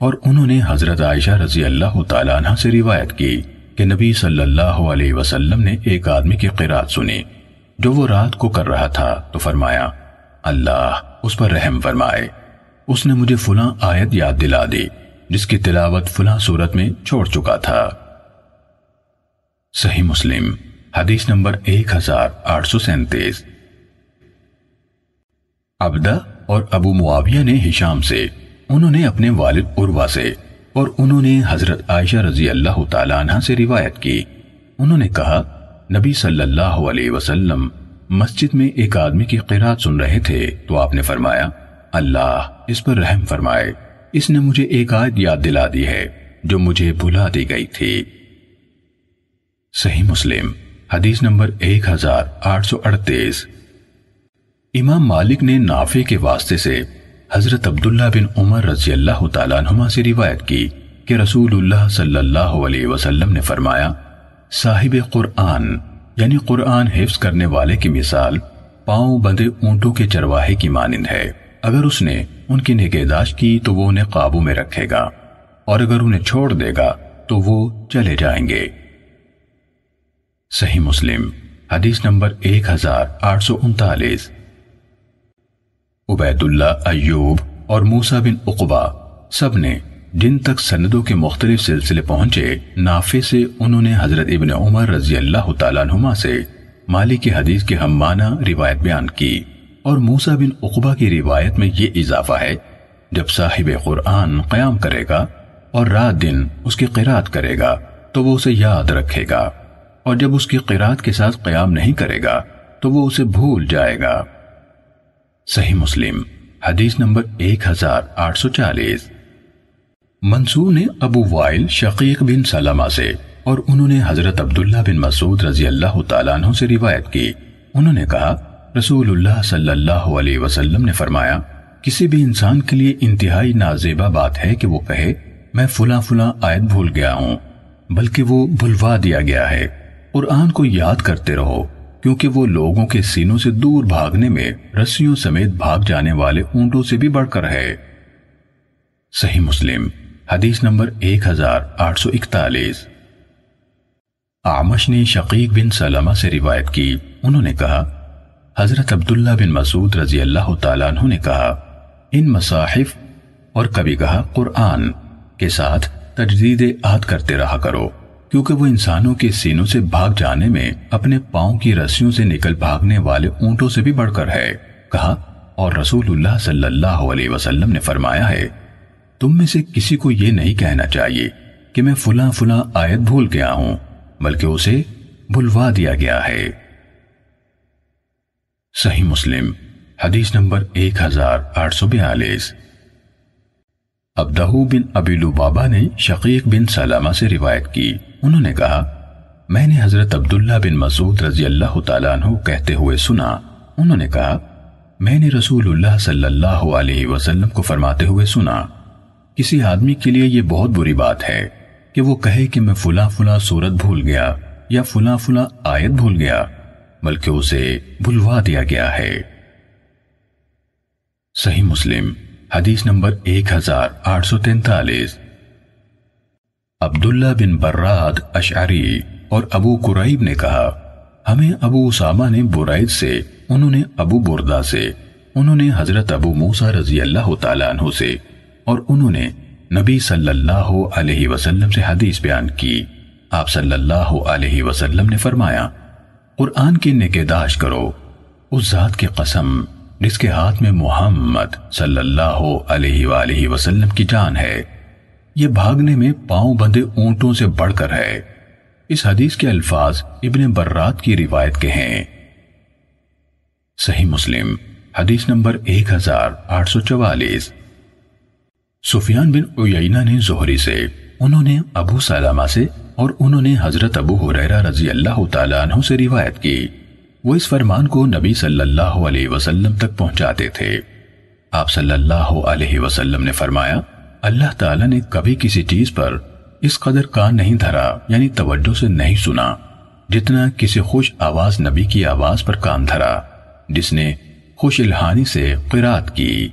और उन्होंने हज़रत आयशा रज़ी अल्लाह तला से रिवायत की कि नबी सल्लल्लाहु अलैहि वसल्लम ने एक आदमी की किरात सुनी। जो वो रात को कर रहा था तो फरमाया, अल्लाह, उस पर रहम फरमाए। उसने मुझे फुला आयत याद दिला दी, जिसकी तिलावत फुला सूरत में छोड़ चुका था। सही मुस्लिम, हदीस नंबर एक हज़ार आठ सौ सैंतीस। अबदा और अबू मुआविया ने हिशाम से उन्होंने अपने वालिद उर्वा से और उन्होंने हज़रत आयशा रज़ी अल्लाह तला से रिवायत की। उन्होंने कहा, नबी सल्लल्लाहु अलैहि वसल्लम, मस्जिद में एक आदमी की किरात सुन रहे थे तो आपने फरमाया, अल्लाह, इस पर रहम फरमाए। इसने मुझे एक आयत याद दिला दी है, जो मुझे भुला दी गई थी। सही मुस्लिम, हदीस नंबर एक हज़ार आठ सौ अड़तीस। इमाम मालिक ने नाफे के वास्ते से हज़रत अब्दुल्ला बिन उमर रज़ी अल्लाह तुमा से रिवायत की कि रसूलुल्लाह सल्लल्लाहु अलैहि वसल्लम ने फरमाया, साहिब कुरआन, यानी कुरआन हिफ्स करने वाले की मिसाल, पाँव बंधे ऊंटों के चरवाहे की मानिंद है। अगर उसने उनकी निगहदाश्त की तो वो उन्हें काबू में रखेगा, और अगर उन्हें छोड़ देगा तो वो चले जाएँगे। सही मुस्लिम, हदीस नंबर एक हज़ार आठ सौ उनतालीस। उबैदुल्ला अयूब और मूसा बिन उकबा सबने जिन तक सनदों के मुख्तलिफ़ सिलसिले पहुँचे। नाफे से उन्होंने हज़रत इबन उमर रज़ी अल्लाह तुमा से माली की हदीस के हममाना रिवायत बयान की और मूसा बिन उकबा की रिवायत में ये इजाफा है, जब साहिब कुरान क्याम करेगा और रात दिन उसकी किरात करेगा तो वो उसे याद रखेगा और जब उसकी किरात के साथ क्याम नहीं करेगा तो वो उसे भूल जाएगा। सही मुस्लिम, हदीस नंबर एक हज़ार आठ सौ चालीस। मंसूर ने अबू वाइल शकीक बिन सलामा से और उन्होंने हज़रत अब्दुल्ला बिन मसूद रज़ी अल्लाह तु से रिवायत की। उन्होंने कहा, रसूलुल्लाह सल्लल्लाहु अलैहि वसल्लम ने फरमाया, किसी भी इंसान के लिए इंतहाई नाजेबा बात है कि वो कहे, मैं फुला फुला आयत भूल गया हूँ, बल्कि वो भुलवा दिया गया है। कुरान को याद करते रहो। क्योंकि वो लोगों के सीनों से दूर भागने में रस्सियों समेत भाग जाने वाले ऊंटों से भी बढ़कर है। सही मुस्लिम, हदीस नंबर एक हज़ार आठ सौ इकतालीस। आमश ने शकीक बिन सलमा से रिवायत की। उन्होंने कहा, हज़रत अब्दुल्ला बिन मसूद रज़ी अल्लाह तु ने कहा, इन मसाहिफ और कभी कहा कुरान के साथ तजदीद आद करते रहा करो। क्योंकि वो इंसानों के सीनों से भाग जाने में अपने पाओ की रस्सियों से निकल भागने वाले ऊंटों से भी बढ़कर है। कहा, और रसूलुल्लाह सल्लल्लाहु अलैहि वसल्लम ने फरमाया है, तुम में से किसी को यह नहीं कहना चाहिए कि मैं फुला फुला आयत भूल गया हूँ, बल्कि उसे भुलवा दिया गया है। सही मुस्लिम, हदीस नंबर एक हज़ार आठ सौ बयालीस। अबदहू बिन अबीलू बाबा ने शकीक बिन सलामा से रिवायत की। उन्होंने कहा, मैंने हज़रत अब्दुल्ला बिन मसूद रज़ी अल्लाह तु कहते हुए सुना। उन्होंने कहा, मैंने रसूलुल्लाह सल्लल्लाहु अलैहि वसल्लम को फरमाते हुए सुना। किसी आदमी के लिए यह बहुत बुरी बात है कि वो कहे कि मैं फुला फुला सूरत भूल गया या फुला फुला आयत भूल गया, बल्कि उसे भुलवा दिया गया है। सही मुस्लिम हदीस नंबर एक हज़ार आठ सौ तैतालीस। अब्दुल्ला बिन बर्राद अशारी और अबू कुराइब ने कहा, हमें अबू उसामा ने बुराइद से, उन्होंने अबू बुरदा से, उन्होंने हज़रत अबू मूसा रज़ी अल्लाह तु से, और उन्होंने नबी सल्लल्लाहु अलैहि वसल्लम से हदीस बयान की। आप सल्लल्लाहु अलैहि वसल्लम ने फरमाया, कुरान की निगहदाश करो, उस जात की कसम जिसके हाथ में मोहम्मद सल्लल्लाहु अलैहि वसल्लम की जान है। ये भागने में पाँव बंधे ऊंटों से बढ़कर है। इस हदीस के अल्फाज इब्ने बर्रात की रिवायत के हैं। सही मुस्लिम, हदीस नंबर एक हज़ार आठ सौ चवालीस। सुफियान बिन उयना ने जोहरी से, उन्होंने अबू सलामा से और उन्होंने हज़रत अबू हुरैरा रज़ी अल्लाह तु से रिवायत की। वो इस फरमान को नबी सल्लल्लाहु अलैहि वसल्लम तक पहुंचाते थे। आप सल्लल्लाहु अलैहि वसल्लम ने फरमाया, अल्लाह ताला ने कभी किसी चीज़ पर इस कदर कान नहीं धरा, यानी तवज्जो से नहीं सुना, जितना किसी खुश आवाज़ नबी की आवाज़ पर कान धरा, जिसने खुश इल्हानी से किरात की।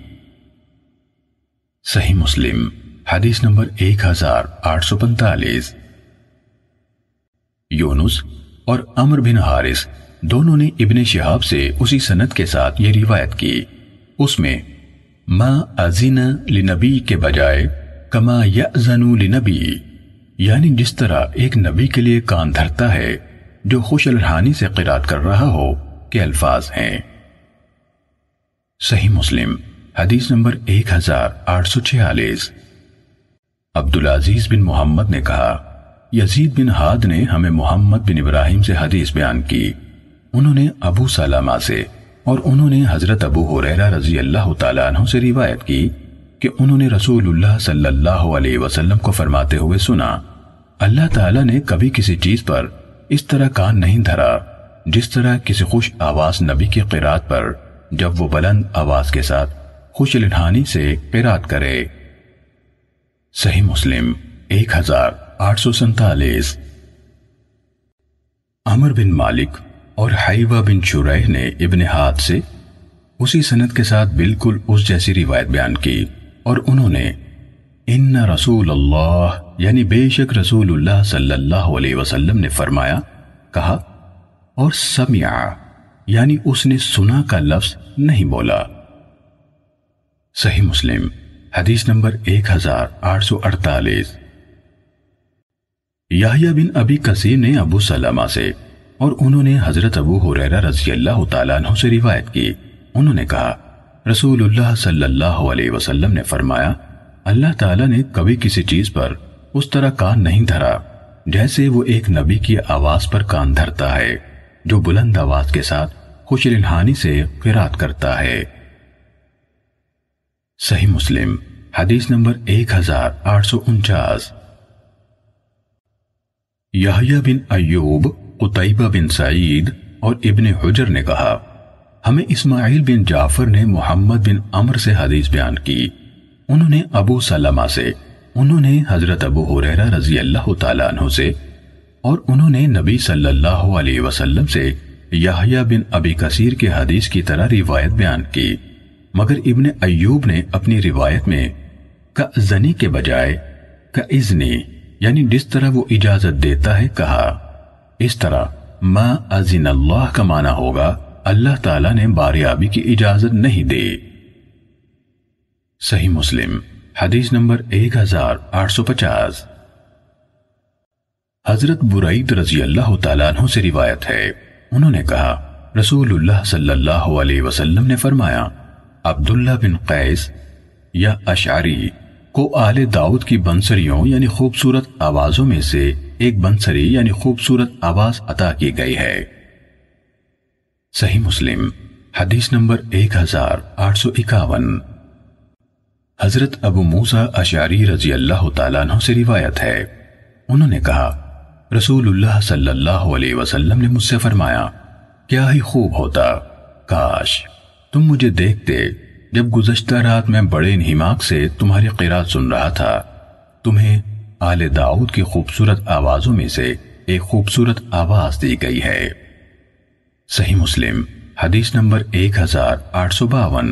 सही मुस्लिम, हदीस नंबर एक हज़ार आठ सौ पैंतालीस। यूनुस और अमर बिन हारिस दोनों ने इब्ने शिहाब से उसी सनत के साथ ये रिवायत की। उसमें, मा अजीन लिनबी के बजाय कमा यजनु लिनबी यानी जिस तरह एक नबी के लिए कान धरता है, जो खुश अलहानी से किरात कर रहा हो, के अल्फाज हैं। सही मुस्लिम, हदीस नंबर एक हज़ार आठ सौ छियालीस। अब्दुल अज़ीज़ बिन मोहम्मद ने कहा, यजीद बिन हाद ने हमें मोहम्मद बिन इब्राहिम से हदीस बयान की। उन्होंने अबू सलामा से और उन्होंने हज़रत अबू हुरैरा रज़ी अल्लाह तु से रिवायत की कि उन्होंने रसूलुल्लाह सल्लल्लाहु अलैहि वसल्लम को फरमाते हुए सुना, अल्लाह ताला ने कभी किसी चीज़ पर इस तरह कान नहीं धरा, जिस तरह किसी खुश आवाज़ नबी की किरात पर जब वो बुलंद आवाज़ के साथ खुश लिहानी से किरात करे। सही मुस्लिम, एक हज़ार आठ सौ सैतालीस। अमर बिन मालिक और हाइवा बिन शुरैह ने इबन हाथ से उसी सनत के साथ बिल्कुल उस जैसी रिवायत बयान की और उन्होंने, इन्ना रसूल अल्लाह यानी बेशक रसूल सल्लल्लाहु अलैहि वसल्लम ने फरमाया, कहा, और समिया, यानी उसने सुना का लफ्ज नहीं बोला। सही मुस्लिम, हदीस नंबर एक हज़ार आठ सौ अड़तालीस। याहिया बिन अबी कसीर ने अबू सलामा से और उन्होंने हज़रत अबू हुरैरा रज़ी अल्लाह तु से रिवायत की। उन्होंने कहा, रसूलुल्लाह सल्लल्लाहु अलैहि वसल्लम ने फरमाया, अल्लाह ताला ने कभी किसी चीज़ पर उस तरह कान नहीं धरा, जैसे वो एक नबी की आवाज़ पर कान धरता है, जो बुलंद आवाज़ के साथ खुश से किरात करता है। सही मुस्लिम, हदीस नंबर एक हज़ार आठ सौ उनचास। बिन अयूब कुतैबा बिन सईद और इब्ने हुजर ने कहा, हमें इस्माइल बिन जाफ़र ने मोहम्मद बिन अमर से हदीस बयान की। उन्होंने अबू सलमा से, उन्होंने हज़रत अबू हुरैरा रज़ी अल्लाह तु से, और उन्होंने नबी सल्लल्लाहु अलैहि वसल्लम से याहिया बिन अबी कसीर के हदीस की तरह रिवायत बयान की। मगर इब्ने अयूब ने अपनी रिवायत में का जनी के बजाय इजनी यानी जिस तरह वो इजाज़त देता है, कहा। इस तरह, मा अजिन अल्लाह का माना होगा, अल्लाह ताला ने बारियाबी की इजाज़त नहीं दी। सही मुस्लिम, हदीस नंबर एक हज़ार आठ सौ पचास। हज़रत बुरईद रज़ी अल्लाह तु से रिवायत है। उन्होंने कहा, रसूलुल्लाह सल्लल्लाहु अलैहि वसल्लम ने फरमाया, अब्दुल्ला बिन कैस या अशारी को आले दाऊद की बंसरियों, यानी खूबसूरत आवाजों में से एक बंसरी यानी खूबसूरत आवाज़ अता की गई है। सही मुस्लिम, हदीस नंबर एक हज़ार आठ सौ इक्यावन। हज़रत अबू मूसा अशारी रज़ी अल्लाह तु से रिवायत है। उन्होंने कहा, रसूलुल्लाह सल्लल्लाहु अलैहि वसल्लम ने मुझसे फरमाया, क्या ही खूब होता। काश, तुम मुझे देखते, जब गुजश्ता रात में बड़े हिमाक से तुम्हारी किरात सुन रहा था। तुम्हें आले दाऊद की खूबसूरत आवाजों में से एक खूबसूरत आवाज़ दी गई है। सही मुस्लिम, हदीस नंबर एक हज़ार आठ सौ बावन।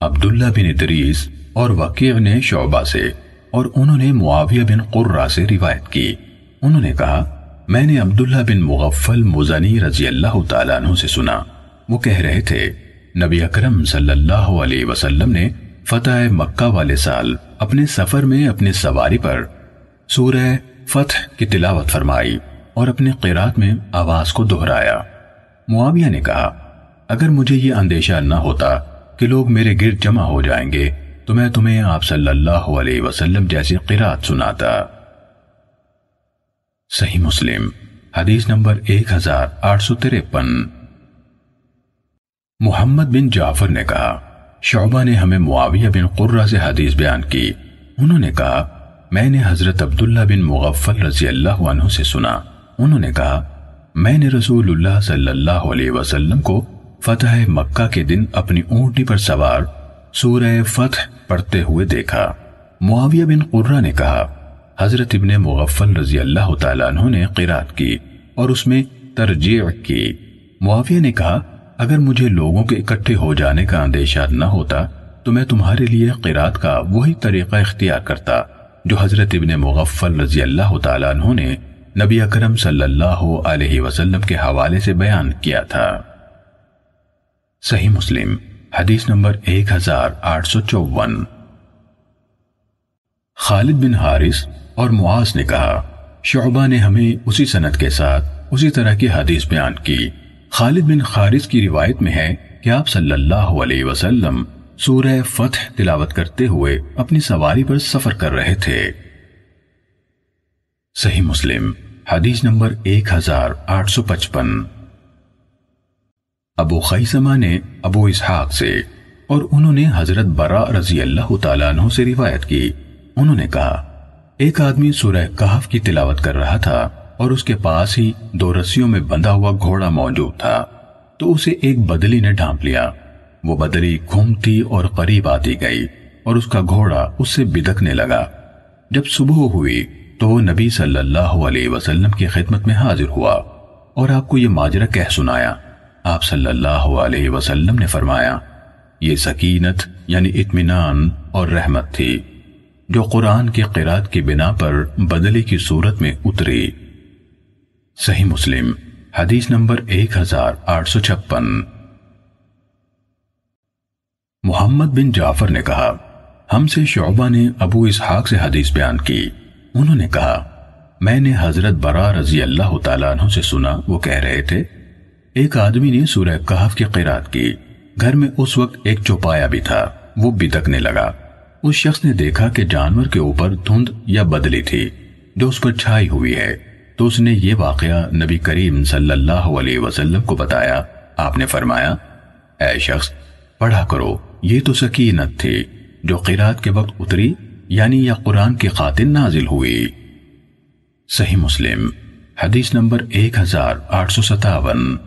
अब्दुल्ला बिन इदरीस और वकीर ने शोबा से और उन्होंने मुआविया बिन कुर्रा से रिवायत की। उन्होंने कहा, मैंने अब्दुल्ला बिन मुगफल मुजनी रज़ी अल्लाह तु से सुना। वो कह रहे थे, नबी अकरम सल्लल्लाहु अलैहि वसल्लम ने फतेह मक्का वाले साल अपने सफ़र में अपनी सवारी पर सूरह फतह की तिलावत फरमाई और अपने किरात में आवाज़ को दोहराया। मुआविया ने कहा, अगर मुझे ये अंदेशा न होता कि लोग मेरे गिर जमा हो जाएँगे तो मैं तुम्हें आप सल्लल्लाहु अलैहि वसल्लम जैसी किरात सुनाता। सही मुस्लिम, हदीस नंबर एक हज़ार आठ सौ तिरपन। मोहम्मद बिन जाफ़र ने कहा शोबा ने हमें मुआविया बिन कुर्रा से हदीस बयान की। उन्होंने कहा, मैंने हज़रत अब्दुल्ला बिन मुगफ्फल रज़ी अल्लाह से सुना। उन्होंने कहा, मैंने रसूलुल्लाह सल्लल्लाहु अलैहि वसल्लम को फतह मक्का के दिन अपनी ऊंटनी पर सवार सूरह फतह पढ़ते हुए देखा। मुआविया बिन कुर्रा ने कहा, हज़रत इबन मुगफ्फल रज़ी अल्लाह तु किरात की और उसमें तरजीह की। मुआविया ने कहा अगर मुझे लोगों के इकट्ठे हो जाने का अंदेशा न होता तो मैं तुम्हारे लिए किरात का वही तरीका इख्तियार करता, जो हज़रत इबन मुगफ्फल रज़ी अल्लाह तु ने नबी अकरम सल्लल्लाहु अलैहि वसल्लम के हवाले से बयान किया था। सही मुस्लिम, हदीस नंबर एक हज़ार आठ सौ चौवन। खालिद बिन हारिस और मुआज ने कहा शोबा ने हमें उसी सनत के साथ उसी तरह की हदीस बयान की। खालिद बिन खारिस की रिवायत में है कि आप सल्लल्लाहु अलैहि वसल्लम सूरह फतह तिलावत करते हुए अपनी सवारी पर सफ़र कर रहे थे। सही मुस्लिम, हदीस नंबर एक हज़ार आठ सौ पचपन। अबू खैसमा ने अबू इसहाक से और उन्होंने हज़रत बरा रज़ी अल्लाह तु से रिवायत की। उन्होंने कहा, एक आदमी सूरह कहफ की तिलावत कर रहा था। और उसके पास ही दो रस्सियों में बंधा हुआ घोड़ा मौजूद था। तो उसे एक बदली ने ढांप लिया। वो बदली घूमती और करीब आती गई और उसका घोड़ा उससे बिदकने लगा। जब सुबह हुई तो वो नबी सल्लल्लाहु अलैहि वसल्लम की खिदमत में हाजिर हुआ और आपको ये माजरा कह सुनाया। आप सल्लल्लाहु अलैहि वसल्लम ने फरमाया, ये सकीनत, यानी इत्मीनान और रहमत थी, जो कुरान की किरात की बिना पर बदले की सूरत में उतरी। सही मुस्लिम, हदीस नंबर एक हज़ार आठ सौ छप्पन। मोहम्मद बिन जाफ़र ने कहा, हमसे शोबा ने अबू इसहाक से हदीस बयान की। उन्होंने कहा, मैंने हज़रत बरा रज़ी अल्लाह तु से सुना, वो कह रहे थे, एक आदमी ने सूरह कहफ की किरात की, घर में उस वक्त एक चौपाया भी था, वो बिदकने लगा। उस शख्स ने देखा कि जानवर के ऊपर धुंध या बदली थी, जो उस पर छाई हुई है। तो उसने ये वाकया नबी करीम सल्लल्लाहु अलैहि वसल्लम को बताया। आपने फरमाया शख्स, पढ़ा करो, ये तो सकीनत थी, जो किरात के वक्त उतरी, यानी या कुरान की खातिर नाजिल हुई। सही मुस्लिम, हदीस नंबर एक हज़ार आठ सौ सतावन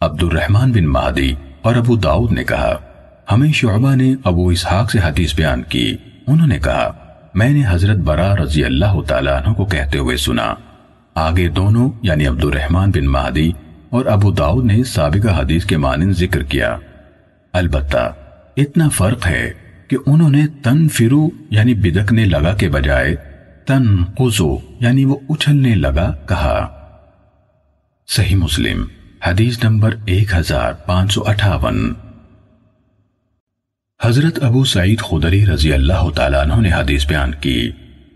अब्दुलरहमान बिन महादी और अबू दाऊद ने कहा, हमें शुबा ने अबू इसहाक से हदीस बयान की। उन्होंने कहा मैंने हज़रत बरा रज़ी अल्लाह तु को कहते हुए सुना। आगे दोनों, यानी अब्दुलरहमान बिन महादी और अबू दाऊद ने सबका हदीस के मानन ज़िक्र किया। अलबत्ता, इतना फ़र्क है कि उन्होंने तन फिरू यानी बिदकने लगा के बजाय तन कुजो यानी वो उछलने लगा कहा। सही मुस्लिम, हदीस नंबर एक हज़ार पाँच सौ अठावन। हज़रत अबू सईद खुदरी रज़ी अल्लाह तु ने हदीस बयान की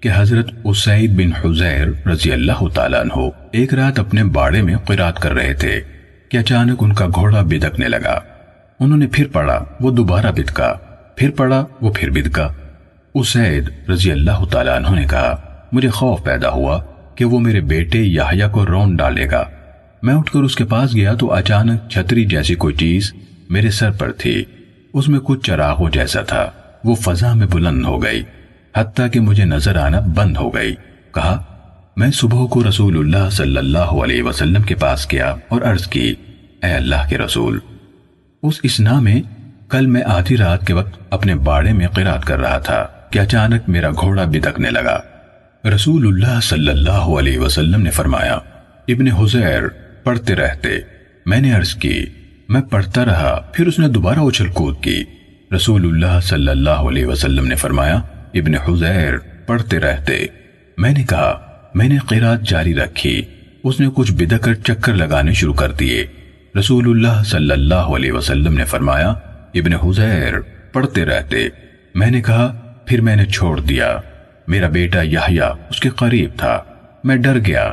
कि हज़रत उसैद बिन हुजैर रज़ी अल्लाह तु एक रात अपने बाड़े में किरात कर रहे थे कि अचानक उनका घोड़ा बिदकने लगा। उन्होंने फिर पढ़ा, वो दोबारा बिदका। फिर पढ़ा, वो फिर बिदका। उसैद रज़ी अल्लाह तु ने कहा, मुझे खौफ पैदा हुआ कि वो मेरे बेटे याहिया को रौन डालेगा। मैं उठकर उसके पास गया तो अचानक छतरी जैसी कोई चीज़ मेरे सर पर थी। उसमें कुछ चरागों जैसा था। वो फजा में बुलंद हो गई, हत्या कि मुझे नज़र आना बंद हो गई। कहा, मैं सुबह को रसूलुल्लाह सल्लल्लाहु अलैहि वसल्लम के पास गया और अर्ज़ की, ए अल्लाह के रसूल, उस इसना में कल मैं आधी रात के वक्त अपने बाड़े में किरात कर रहा था, कि अचानक मेरा घोड़ा बिदकने लगा। रसूलुल्लाह सल्लल्लाहु अलैहि वसल्लम ने फरमाया, इब्ने हुजैर, पढ़ते रहते, मैंने अर्ज़ की मैं पढ़ता रहा, फिर उसने दोबारा उछल कूद की। रसूलुल्लाह सल्लल्लाहु अलैहि वसल्लम ने फरमाया, इब्ने हुजैर, पढ़ते रहते। मैंने कहा, मैंने किरात जारी रखी। उसने कुछ बिदकर चक्कर लगाने शुरू कर दिए। रसूलुल्लाह सल्लल्लाहु अलैहि वसल्लम ने फरमाया, इब्ने हुजैर, पढ़ते रहते। मैंने कहा, फिर मैंने छोड़ दिया। मेरा बेटा याहिया उसके करीब था। मैं डर गया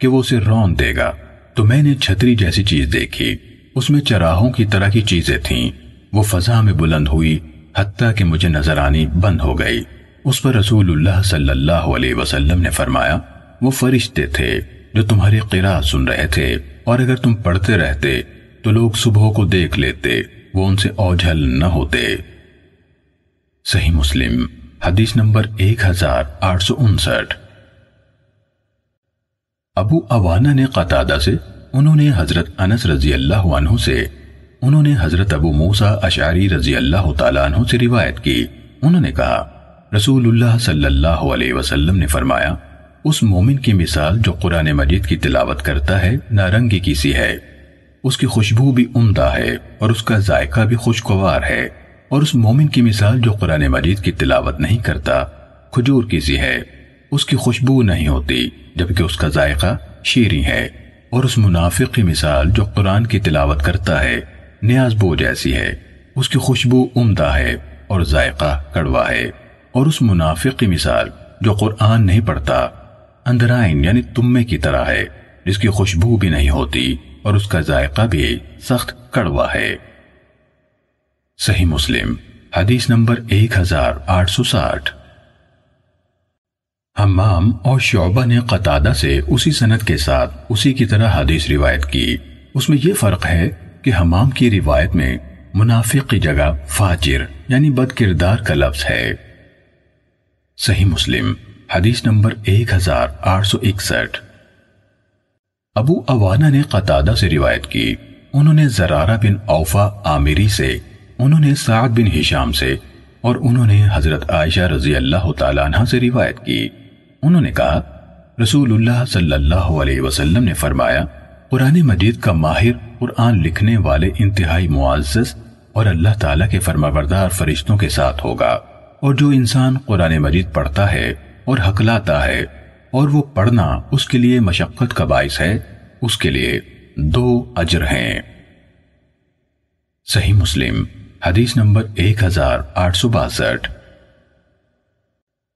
कि वो उसे रौन देगा। तो मैंने छतरी जैसी चीज़ देखी। उसमें चराहों की तरह की चीज़ें थीं। वो फजा में बुलंद हुई, हत्या कि मुझे नज़र आनी बंद हो गई। उस पर रसूलुल्लाह सल्लल्लाहु अलैहि वसल्लम ने फरमाया, वो फरिश्ते थे, जो तुम्हारी किरा सुन रहे थे, और अगर तुम पढ़ते रहते तो लोग सुबह को देख लेते, वो उनसे ओझल न होते। सही मुस्लिम, हदीस नंबर एक हज़ार आठ सौ उनसठ। अबू अवाना ने कतादा से उन्होंने हज़रत अनस रज़ी अल्लाह से, उन्होंने हज़रत अबू मूसा अशारी रज़ी अल्लाह तु से रिवायत की। उन्होंने कहा, रसूलुल्लाह सल्लल्लाहु अलैहि वसल्लम ने फरमाया, उस मोमिन की मिसाल जो कुरान मजीद की तिलावत करता है, नारंगी की सी है। उसकी खुशबू भी उमदा है और उसका जायका भी खुशगवार है। और उस मोमिन की मिसाल जो कुरान मजीद की तिलावत नहीं करता, खजूर की सी है। उसकी खुशबू नहीं होती, जबकि उसका जायका शीरी है। और उस मुनाफिक की मिसाल जो कुरान की तिलावत करता है न्याजबो जैसी है। उसकी खुशबू उमदा है और जायका कड़वा है। और उस मुनाफिक की मिसाल जो कुरान नहीं पढ़ता अंदराइन यानी तुम्मे की तरह है, जिसकी खुशबू भी नहीं होती और उसका जायका भी सख्त कड़वा है। सही मुस्लिम, हदीस नंबर एक हज़ार आठ सौ साठ। हमाम और शोबा ने कतादा से उसी सनत के साथ उसी की तरह हदीस रिवायत की। उसमें यह फ़र्क है कि हमाम की रिवायत में मुनाफिक की जगह फाजिर, यानी बद किरदार का लफ्ज है। सही मुस्लिम, हदीस नंबर एक हज़ार आठ सौ इकसठ। अबू अवाना ने कतादा से रिवायत की। उन्होंने जरारा बिन औफा आमिरी से, उन्होंने साद बिन हिशाम से और उन्होंने हज़रत आयशा रज़ी अल्लाह तला से रिवायत की। उन्होंने कहा, रसूलुल्लाह सल्लल्लाहु अलैहि वसल्लम ने फरमाया कुरान मजीद का माहिर कुरान लिखने वाले इंतहाई मुआज़ और अल्लाह ताला के फरमाबरदार फरिश्तों के साथ होगा। और जो इंसान कुरान मजीद पढ़ता है और हकलाता है और वो पढ़ना उसके लिए मशक्कत का बायस है, उसके लिए दो अजर हैं। सही मुस्लिम, हदीस नंबर एक हज़ार आठ सौ बासठ।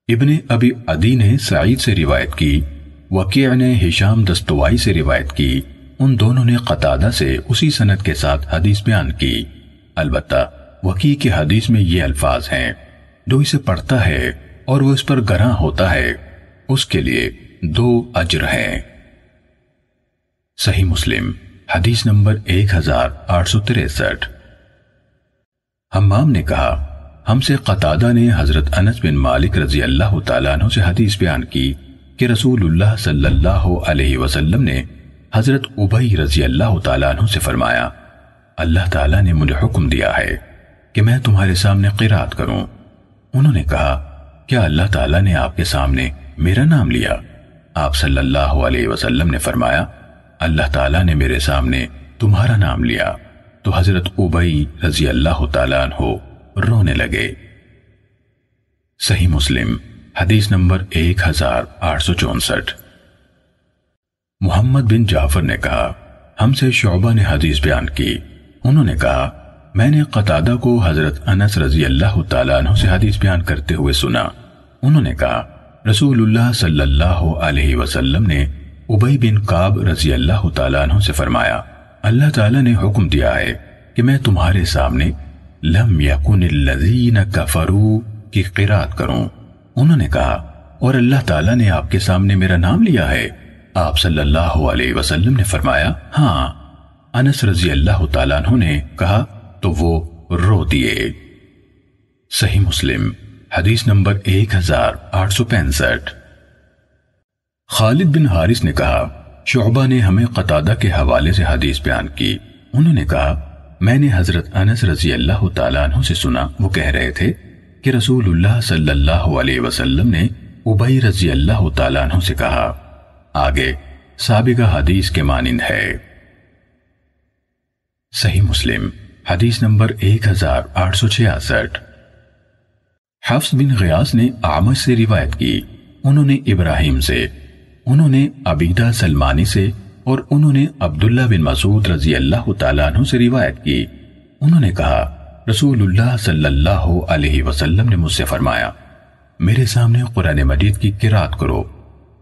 इब्ने अबी अदी ने सईद से रिवायत की वकीय ने हिशाम दस्तवाई से रिवायत की, उन दोनों ने कतादा से उसी सनत के साथ हदीस बयान की। अलबत्ता वकी के हदीस में ये अल्फाज हैं जो इसे पढ़ता है और वो इस पर गरा होता है, उसके लिए दो अजर हैं। सही मुस्लिम, हदीस नंबर एक हज़ार आठ सौ तिरसठ। हम्माम ने कहा हमसे कतादा ने हज़रत अनस बिन मालिक रज़ी अल्लाह तु से हदीस बयान की कि रसूलुल्लाह सल्लल्लाहु अलैहि वसल्लम ने हज़रत उबई रज़ी अल्लाह तु से फरमाया, अल्लाह ताला ने मुझे हुक्म दिया है कि मैं तुम्हारे सामने किरात करूँ। उन्होंने कहा, क्या अल्लाह ताला ने आपके सामने मेरा नाम लिया? आप सल्लल्लाहु अलैहि वसल्लम ने फरमाया, अल्लाह ताला ने मेरे सामने तुम्हारा नाम लिया। तो हज़रत उबई रज़ी अल्लाह हो रोने लगे। सही मुस्लिम, हदीस नंबर एक हज़ार आठ सौ चौसठ। मोहम्मद बिन जाफ़र ने कहा, हमसे शोबा ने हदीस बयान की। उन्होंने कहा, मैंने कतादा को हज़रत अनस रज़ी अल्लाह तु से हदीस बयान करते हुए सुना। उन्होंने कहा, रसूलुल्लाह सल्लल्लाहु अलैहि वसल्लम ने उबई बिन काब रज़ी अल्लाह तु से फरमाया, अल्लाह ताला ने हुक्म दिया है कि मैं तुम्हारे सामने लम यकुन कफरू, की किरात करूँ। उन्होंने कहा, और अल्लाह ताला ने आपके सामने मेरा नाम लिया है? आप सल्लल्लाहु अलैहि वसल्लम ने फरमाया हाँ। अनस रज़ी अल्लाह तला ने कहा तो वो रो दिए। सही मुस्लिम, हदीस नंबर एक हज़ार आठ सौ पैंसठ। खालिद बिन हारिस ने कहा, शोबा ने हमें कतादा के हवाले से हदीस बयान की। उन्होंने कहा मैंने हज़रत अनस रज़ी अल्लाह तु से सुना। वो कह रहे थे कि रसूलुल्लाह सल्लल्लाहु अलैहि वसल्लम ने उबई रज़ी अल्लाह तु से कहा, आगे, साबिका हदीस के मानिंद है। सही मुस्लिम, हदीस नंबर एक हज़ार आठ सौ छियासठ। हफ्स बिन गयास ने आमद से रिवायत की। उन्होंने इब्राहिम से, उन्होंने अबीदा सलमानी से और उन्होंने अब्दुल्ला बिन मसूद रज़ी अल्लाह तु से रिवायत की। उन्होंने कहा, रसूलुल्लाह सल्लल्लाहु अलैहि वसल्लम ने मुझसे फरमाया, मेरे सामने कुरान मजीद की किरात करो।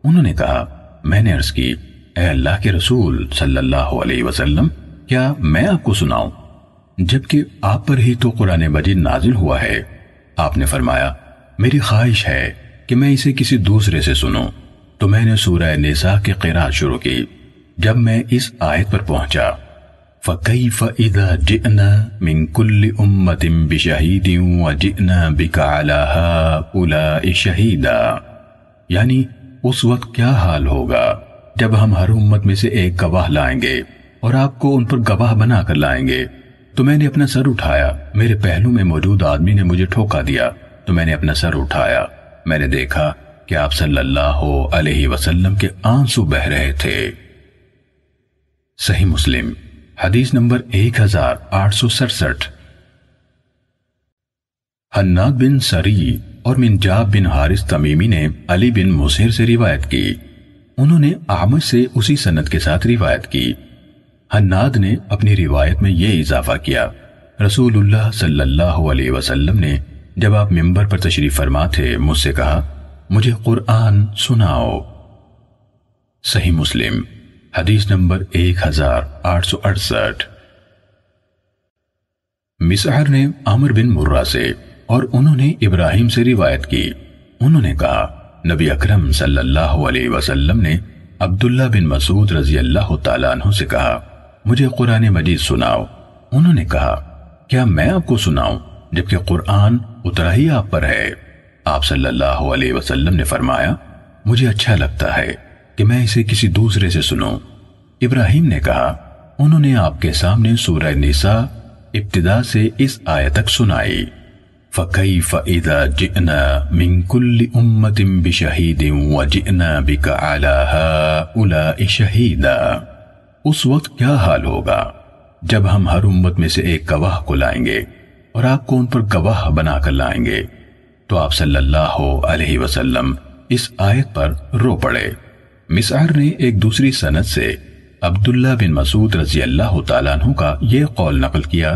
उन्होंने कहा, मैंने अर्ज़ की अल्लाह के रसूल सल्लल्लाहु अलैहि वसल्लम, क्या मैं आपको सुनाऊं? जबकि आप पर ही तो कुरान मजीद नाजिल हुआ है। आपने फरमाया, मेरी ख्वाहिश है कि मैं इसे किसी दूसरे से सुनूं। तो मैंने सूरह निसा की किरात शुरू की। जब मैं इस आयत पर पहुँचा यानी उस वक्त क्या हाल होगा जब हम हर उम्मत में से एक गवाह लाएँगे और आपको उन पर गवाह बनाकर लाएँगे? तो मैंने अपना सर उठाया। मेरे पहलू में मौजूद आदमी ने मुझे ठोका दिया। तो मैंने अपना सर उठाया। मैंने देखा कि आप सल्लल्लाहु अलैहि वसल्लम के आँसू बह रहे थे। सही मुस्लिम, हदीस नंबर एक हज़ार आठ सौ सड़सठ। हन्नाद बिन सरी और मिनजाब बिन हारिस तमीमी ने अली बिन मुसेर से रिवायत की। उन्होंने आमद से उसी सनत के साथ रिवायत की। हन्नाद ने अपनी रिवायत में यह इजाफा किया, रसूलुल्लाह सल्लल्लाहु अलैहि वसल्लम ने जब आप मिंबर पर तशरीफ़ फरमा थे, मुझसे कहा, मुझे कुरआन सुनाओ। सही मुस्लिम हदीस नंबर एक हज़ार आठ सौ अड़सठ। मिसहर ने आमर बिन मुर्रा से और उन्होंने इब्राहिम से रिवायत की। उन्होंने कहा, नबी अकरम सल्लल्लाहु अलैहि वसल्लम ने अब्दुल्ला बिन मसूद रज़ी अल्लाह तु से कहा, मुझे कुरान मजीद सुनाओ। उन्होंने कहा, क्या मैं आपको सुनाऊं, जबकि कुरान उतरा ही आप पर है? आप सल्लल्लाहु अलैहि वसल्लम ने फरमाया, मुझे अच्छा लगता है। कि मैं इसे किसी दूसरे से सुनूं। इब्राहिम ने कहा, उन्होंने आपके सामने सूरह निसा इब्तिदा से इस आय तक सुनाई। फ़कई फ़ैदा जिना मिंकुल्ली उम्मतिम व जिना बिका उला शहीदा। उस वक्त क्या हाल होगा, जब हम हर उम्मत में से एक गवाह को लाएँगे और आपको उन पर गवाह बनाकर लाएँगे? तो आप सल्लल्लाहु अलैहि वसल्लम इस आयत पर रो पड़े। मिसार ने एक दूसरी सनत से अब्दुल्ला बिन मसूद रज़ी अल्लाह तु का यह कौल नकल किया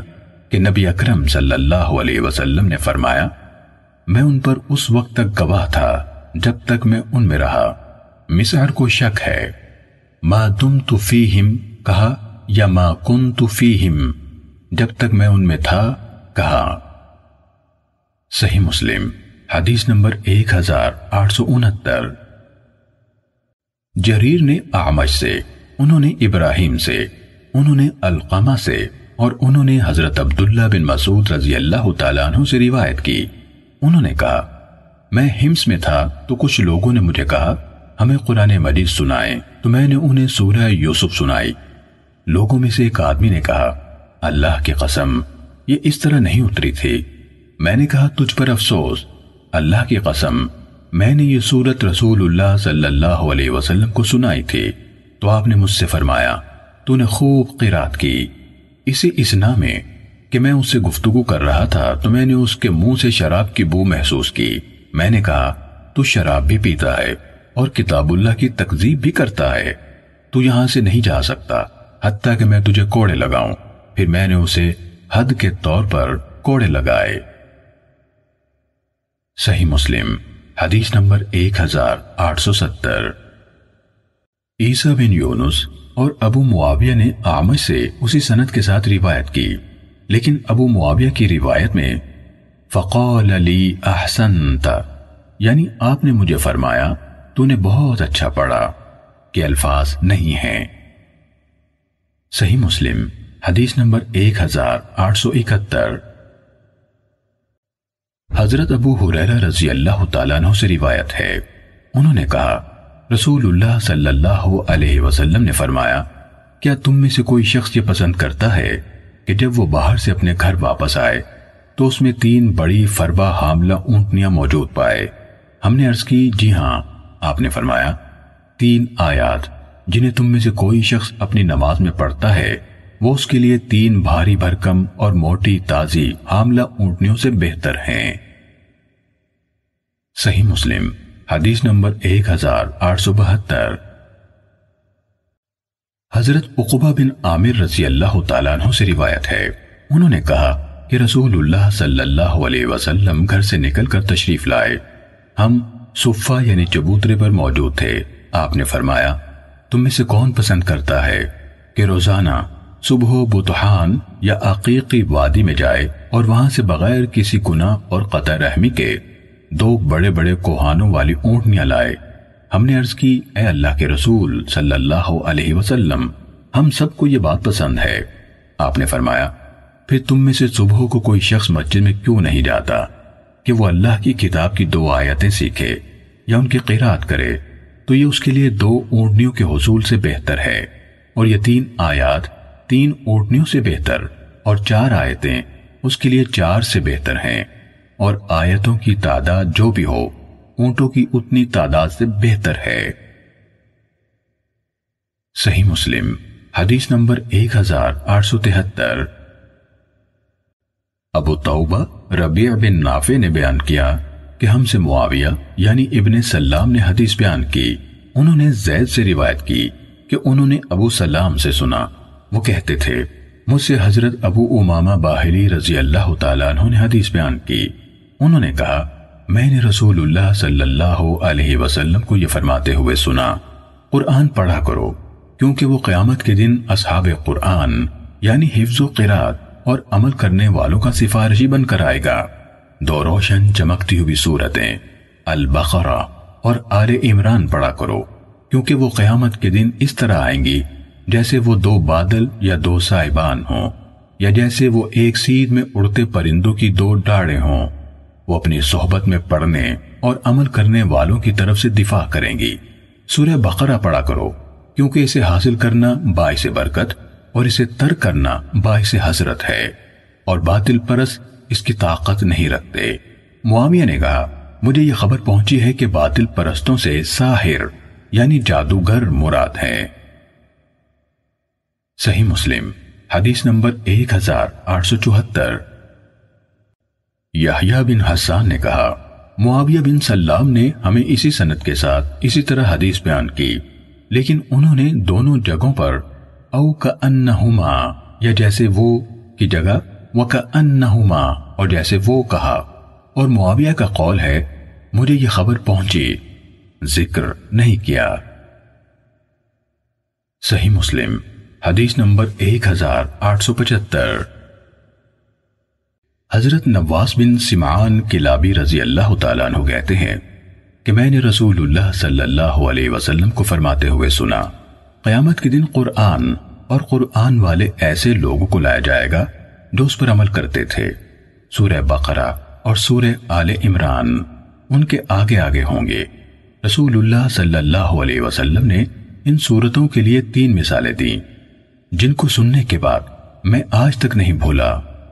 कि नबी अकरम सल्लल्लाहु अलैहि वसल्लम ने फरमाया, मैं उन पर उस वक्त तक गवाह था जब तक मैं उनमें रहा। मिसार को शक है। मा तुम तुफीहिम कहा, या मा कुन तुफीहिम जब तक मैं उनमें था, कहा। सही मुस्लिम, हदीस नंबर एक हज़ार आठ सौ उनहत्तर। जरीर ने आमश से, उन्होंने इब्राहिम से, उन्होंने अलकमा से और उन्होंने हज़रत अब्दुल्ला बिन मसूद रज़ी अल्लाह तु से रिवायत की। उन्होंने कहा, मैं हिम्स में था तो कुछ लोगों ने मुझे कहा, हमें कुरान मजीद सुनाए तो मैंने उन्हें सूरह यूसुफ सुनाई। लोगों में से एक आदमी ने कहा, अल्लाह की कसम, ये इस तरह नहीं उतरी थी। मैंने कहा, तुझ पर अफसोस, अल्लाह की कसम मैंने ये सूरत रसूलुल्लाह सल्लल्लाहु अलैहि वसल्लम को सुनाई थी तो आपने मुझसे फरमाया, तूने खूब किरात की। इसी इसना में कि मैं उससे गुफ्तगु कर रहा था तो मैंने उसके मुँह से शराब की बू महसूस की। मैंने कहा, तू शराब भी पीता है और किताबुल्लाह की तकजीब भी करता है। तू यहाँ से नहीं जा सकता हत्या कि मैं तुझे कोड़े लगाऊँ। फिर मैंने उसे हद के तौर पर कोड़े लगाए। सही मुस्लिम। हदीस नंबर 1870 ईसा बिन यूनुस और अबू मुआविया ने आमज से उसी सनद के साथ रिवायत की, लेकिन अबू मुआविया की रिवायत में, फ़कौल अली अहसन यानी आपने मुझे फरमाया, तूने बहुत अच्छा पढ़ा, के अल्फाज नहीं हैं। सही मुस्लिम, हदीस नंबर 1871 हज़रत अबू हुरैरा रज़ी अल्लाह तु से रिवायत है। उन्होंने कहा, रसूलुल्लाह सल्लल्लाहु अलैहि वसल्लम ने फरमाया, क्या तुम में से कोई शख्स ये पसंद करता है कि जब वो बाहर से अपने घर वापस आए तो उसमें तीन बड़ी फरबा हामला ऊंटनियाँ मौजूद पाए? हमने अर्ज़ की, जी हाँ, आपने फरमाया। तीन आयात, जिन्हें तुम में से कोई शख्स अपनी नमाज़ में पढ़ता है वो उसके लिए तीन भारी भरकम और मोटी ताजी हामला ऊंटनियों से बेहतर हैं। सही मुस्लिम, हदीस नंबर एक हज़ार आठ सौ बहत्तर। हज़रत उकुबा बिन आमिर रज़ी अल्लाह तु से रिवायत है। उन्होंने कहा कि रसूलुल्लाह सल्लल्लाहु अलैहि वसल्लम घर से निकलकर तशरीफ़ लाए। हम सुफ़ा यानी चबूतरे पर मौजूद थे। आपने फरमाया, तुम में से कौन पसंद करता है कि रोज़ाना सुबह बुतहान या अकीकी वादी में जाए और वहाँ से बगैर किसी गुनाह और कतर रहमी के दो बड़े बड़े कोहानों वाली ऊंटनियाँ लाए। हमने अर्ज़ की, ए अल्लाह के रसूल सल्लल्लाहु अलैहि वसल्लम, हम सबको ये बात पसंद है। आपने फरमाया, फिर तुम में से सुबह को कोई शख्स मस्जिद में क्यों नहीं जाता कि वो अल्लाह की किताब की दो आयतें सीखे या उनकी किरात करे? तो ये उसके लिए दो ऊँटनियों के हसूल से बेहतर है और ये तीन आयात तीन ऊँटनियों से बेहतर और चार आयतें उसके लिए चार से बेहतर हैं। और आयतों की तादाद जो भी हो, ऊंटों की उतनी तादाद से बेहतर है। सही मुस्लिम, हदीस नंबर एक हज़ार आठ सौ तिहत्तर। अबू तौबा रबिया बिन नाफे ने बयान किया कि हमसे मुआविया, यानी इब्ने सल्लाम ने हदीस बयान की। उन्होंने जैद से रिवायत की कि उन्होंने अबू सलाम से सुना। वो कहते थे, मुझसे हज़रत अबू उमामा बाहली रज़ी अल्लाह तु ने हदीस बयान की। उन्होंने कहा, मैंने रसूलुल्लाह सल्लल्लाहु अलैहि वसल्लम को यह फरमाते हुए सुना। कुरान पढ़ा करो, क्योंकि वो क़यामत के दिन असहाब कुरान यानी हिफ्ज किरात और अमल करने वालों का सिफारशी बनकर आएगा। दो रोशन चमकती हुई सूरतें अल बकरा और आले इमरान पढ़ा करो, क्योंकि वो क़यामत के दिन इस तरह आएँगी जैसे वो दो बादल या दो साइबान हों, या जैसे वो एक सीध में उड़ते परिंदों की दो डाढ़े हों, वो अपनी सोहबत में पढ़ने और अमल करने वालों की तरफ़ से दिफा करेंगी। सूर्य बकरा पढ़ा करो, क्योंकि इसे हासिल करना बायस बरकत और इसे तर करना बायस हसरत है, और बातिल परस इसकी ताकत नहीं रखते। मुआविया ने कहा, मुझे यह खबर पहुँची है कि बातिल परस्तों से साहिर, यानी जादूगर मुराद है। सही मुस्लिम, हदीस नंबर एक हज़ार आठ सौ चौहत्तर। याहिया बिन हसान ने कहा, मुआविया बिन सल्लाम ने हमें इसी सनत के साथ इसी तरह हदीस बयान की, लेकिन उन्होंने दोनों जगहों पर, औ का अन्नहुमा, या जैसे वो की जगह, व का अन्नहुमा, और जैसे वो कहा, और मुआविया का कौल है, मुझे यह खबर पहुँची, ज़िक्र नहीं किया। सही मुस्लिम हदीस नंबर एक हज़ार आठ सौ पचहत्तर। हज़रत नवास बिन सिमान किलाबी रज़ी अल्लाह तु कहते हैं कि मैंने रसूलुल्लाह सल्लल्लाहु अलैहि वसल्लम को फरमाते हुए सुना, क़यामत के दिन कुरआन और कुरआन वाले ऐसे लोगों को लाया जाएगा जो उस पर अमल करते थे। सूर्य बकरा और सूर्य आले इमरान, उनके आगे आगे होंगे। रसूलुल्लाह सल्लल्लाहु अलैहि वसल्लम ने इन सूरतों के लिए तीन मिसालें दी। जिनको सुनने के बाद मैं आज तक नहीं भूला,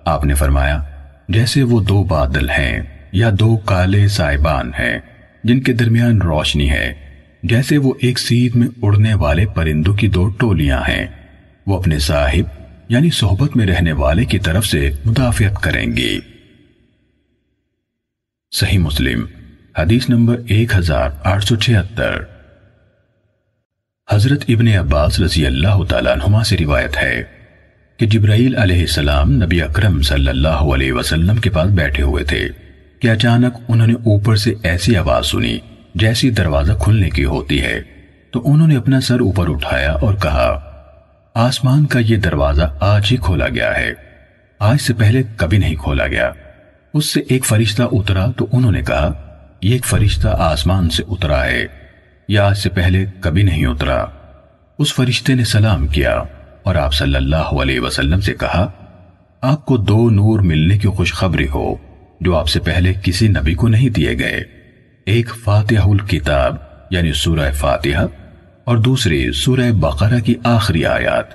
आपने फरमाया, जैसे वो दो बादल हैं या दो काले साइबान हैं, जिनके दरमियान रोशनी है, जैसे वो एक सीध में उड़ने वाले परिंदों की दो टोलियाँ हैं, वो अपने साहिब, यानी सोहबत में रहने वाले की तरफ़ से मुदाफियत करेंगी। सही मुस्लिम, हदीस नंबर एक हज़ार आठ सौ छिहत्तर। हज़रत इब्ने अब्बास रज़ी अल्लाह तुमा से रिवायत है कि जिब्राइल अलैहिस्सलाम नबी अकरम सल्लल्लाहु अलैहि वसल्लम के पास बैठे हुए थे कि अचानक उन्होंने ऊपर से ऐसी आवाज़ सुनी जैसी दरवाज़ा खुलने की होती है। तो उन्होंने अपना सर ऊपर उठाया और कहा, आसमान का यह दरवाज़ा आज ही खोला गया है। आज से पहले कभी नहीं खोला गया। उससे एक फरिश्ता उतरा तो उन्होंने कहा यह एक फरिश्ता आसमान से उतरा है। यह आज से पहले कभी नहीं उतरा। उस फरिश्ते ने सलाम किया और आप सल्लल्लाहु अलैहि वसल्लम से कहा, आपको दो नूर मिलने की खुशखबरी हो, जो आपसे पहले किसी नबी को नहीं दिए गए। एक फातिहुल किताब, यानी सूरह फातिहा, और दूसरी सूरह बकरा की आखिरी आयत।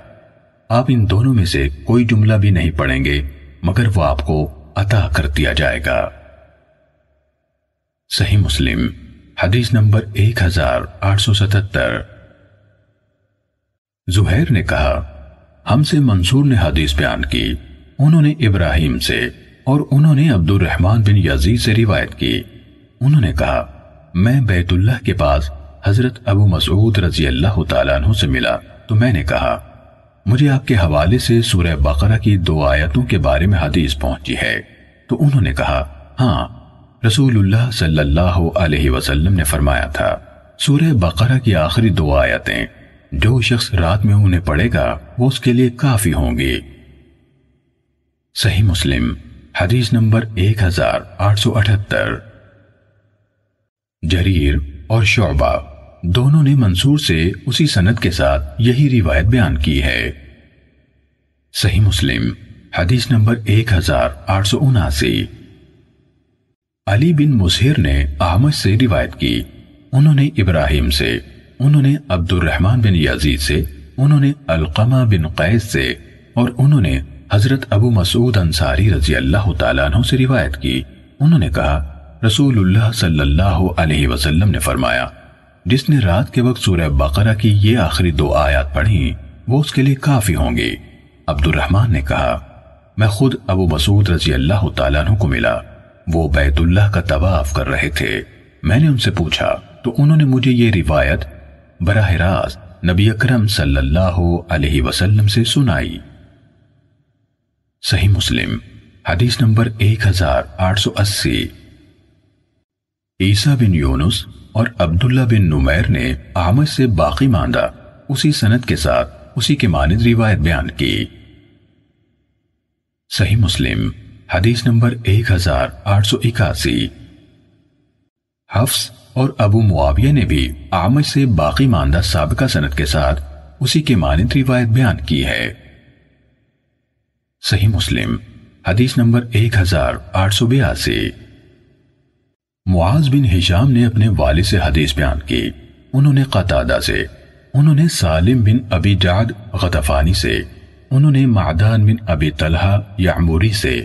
आप इन दोनों में से कोई जुमला भी नहीं पढ़ेंगे, मगर वो आपको अता कर दिया जाएगा। सही मुस्लिम। हदीस नंबर एक हज़ार आठ सौ सतहत्तर। जुहैर ने कहा, हमसे मंसूर ने हदीस बयान की। उन्होंने इब्राहिम से और उन्होंने अब्दुल रहमान बिन यजीद से रिवायत की। उन्होंने कहा, मैं बैतुल्लाह के पास हज़रत अबू मसूद रज़ी अल्लाह तु से मिला तो मैंने कहा, मुझे आपके हवाले से सूरह बकरा की दो आयतों के बारे में हदीस पहुँची है। तो उन्होंने कहा हाँ रसूलुल्लाह सल्लल्लाहु अलैहि वसल्लम ने फरमाया था, सूरह बकरा की आखिरी दो आयतें, जो शख्स रात में उन्हें पढ़ेगा, वो उसके लिए काफ़ी होंगी। सही मुस्लिम, हदीस नंबर एक हज़ार आठ सौ अठहत्तर। जरीर और शोबा दोनों ने मंसूर से उसी सनद के साथ यही रिवायत बयान की है। सही मुस्लिम, हदीस नंबर एक हज़ार आठ सौ उनासी। अली बिन मुसहिर ने अहमद से रिवायत की। उन्होंने इब्राहिम से, उन्होंने अब्दुल रहमान बिन यजीद से, उन्होंने अलकमा बिन कैस से और उन्होंने हज़रत अबू मसूद अंसारी रज़ी अल्लाह तु से रिवायत की। उन्होंने कहा, रसूलुल्लाह सल्लल्लाहु अलैहि वसल्लम ने फरमाया, जिसने रात के वक्त सूर्य बकरा की ये आखिरी दो आयत पढ़ी, वो उसके लिए काफ़ी होंगी। अब्दुलरहमान ने कहा, मैं खुद अबू मसूद रज़ी अल्लाह तु को मिला। वो बैतुल्लाह का तवाफ कर रहे थे। मैंने उनसे पूछा तो उन्होंने मुझे ये रिवायत बराह रास्त नबी अकरम सल्लल्लाहु अलैहि वसल्लम से सुनाई? सही मुस्लिम, हदीस नंबर एक हज़ार आठ सौ अस्सी। ईसा बिन यूनुस और अब्दुल्ला बिन नुमैर ने आमद से बाकी मांदा उसी सनद के साथ उसी के मानद रिवायत बयान की। सही मुस्लिम हदीस नंबर एक हज़ार आठ सौ इक्यासी। हफ्स और अबू मुआविया ने भी आमद से बाकी मानदा सबका सनद के साथ उसी के मानद रिवायत बयान की है। सही मुस्लिम, हदीस नंबर एक हज़ार आठ सौ बयासी। मुआज बिन हिशाम ने अपने वाले से हदीस बयान की। उन्होंने कतादा से, उन्होंने सालिम बिन अबी जाद गतफानी से, उन्होंने मादान बिन अबी तलहा यामूरी से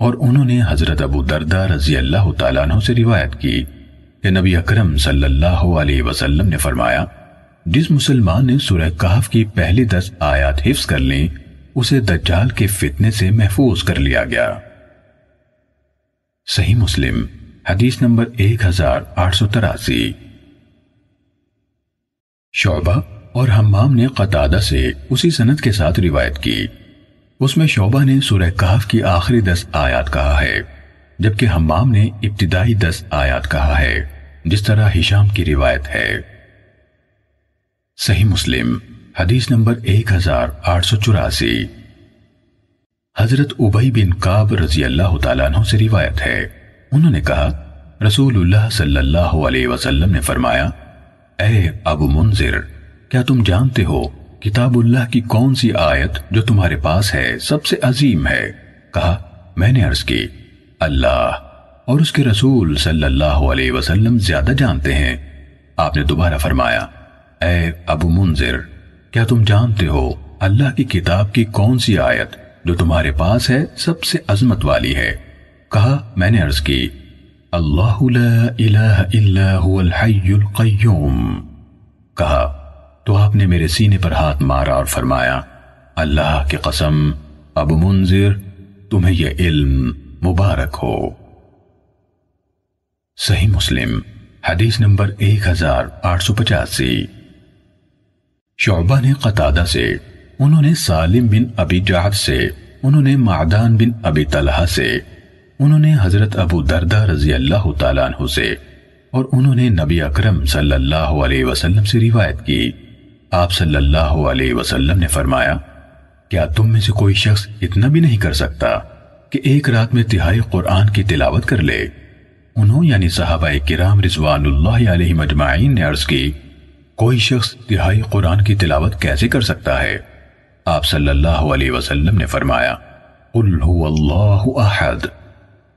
और उन्होंने हज़रत अबू दरदा रज़ी अल्लाह तु से रिवायत की कि नबी अकरम सल्लल्लाहु अलैहि वसल्लम ने फरमाया, जिस मुसलमान ने सुरह कहफ की पहली दस आयात हिफ्स कर ली, उसे दज्जाल के फितने से महफूज कर लिया गया। सही मुस्लिम, हदीस नंबर एक हज़ार आठ सौ तिरासी। शोबा और हम्माम ने कतादा से उसी सनत के साथ रिवायत की। उसमें शोबा ने सुरह काफ की आखिरी दस आयात कहा है, जबकि हम्माम ने इब्तदाई दस आयात कहा है, जिस तरह हिशाम की रिवायत है। सही मुस्लिम, हदीस नंबर एक हज़ार आठ सौ चौरासी। हज़रत उबई बिन काब रज़ी अल्लाह तु से रिवायत है। उन्होंने कहा, रसूलुल्लाह सल्लल्लाहु अलैहि वसल्लम ने फरमाया अबू मुंजिर, क्या तुम जानते हो किताबुल्लाह की कौन सी आयत जो तुम्हारे पास है सबसे अजीम है? कहा, मैंने अर्ज़ की, अल्लाह। और उसके रसूल सल्लल्लाहु अलैहि वसल्लम ज़्यादा जानते हैं। आपने दोबारा फरमाया ए अबू मुंजिर, क्या तुम जानते हो अल्लाह की किताब की कौन सी आयत जो तुम्हारे पास है सबसे अजमत वाली है? कहा, मैंने अर्ज़ की, अल्लाह कहा तो आपने मेरे सीने पर हाथ मारा और फरमाया, अल्लाह की कसम, अबू मुंजिर, तुम्हें यह इल्म मुबारक हो। सही मुस्लिम, हदीस नंबर एक हज़ार आठ सौ पचासी। शोबा ने कतादा से, उन्होंने सालिम बिन अबी जहाद से, उन्होंने मादान बिन अबी तलहा से, उन्होंने हज़रत अबू दरदा रज़ी अल्लाह तु से, और उन्होंने नबी अकरम सल्लल्लाहु अलैहि वसल्लम से रिवायत की। आप सल्लल्लाहु अलैहि वसल्लम ने फरमाया, क्या तुम में से कोई शख्स इतना भी नहीं कर सकता कि एक रात में तिहाई कुरान की तिलावत कर ले? उन्होंने यानी साहबा किराम रिजवानुल्लाह मजमाइन ने अर्ज़ की, कोई शख्स तिहाई कुरान की तिलावत कैसे कर सकता है? आप सल्लल्लाहु अलैहि वसल्लम ने फरमाया अहद,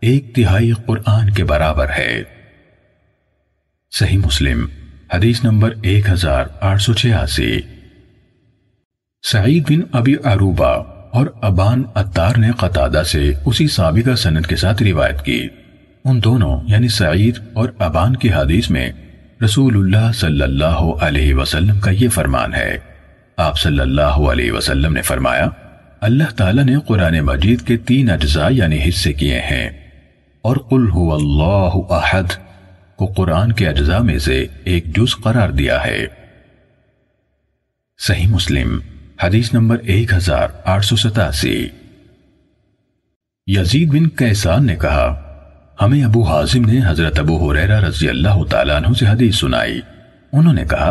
एक तिहाई कुरान के बराबर है। सही मुस्लिम हदीस नंबर एक हज़ार आठ सौ छियासी। सईद बिन अबी अरूबा और अबान अत्तार ने कतादा से उसी साबिका सनद के साथ रिवायत की। उन दोनों, यानी सईद और अबान की हदीस में रसूलुल्लाह सल्लल्लाहु अलैहि वसल्लम का ये फरमान है। आप सल्लल्लाहु अलैहि वसल्लम ने फरमाया, अल्लाह ताला ने कुरान मजीद के तीन अज्जा, यानी हिस्से किए हैं। और कुल अल्लाह अहद को कुरान के अज्जा में से एक जुज करार दिया है। सही मुस्लिम, हदीस नंबर एक हज़ार आठ सौ सतासी। यजीद बिन कैसान ने कहा, हमें अबू हाजिम ने हज़रत अबू हुरैरा रज़ी अल्लाह तु से हदीस सुनाई। उन्होंने कहा,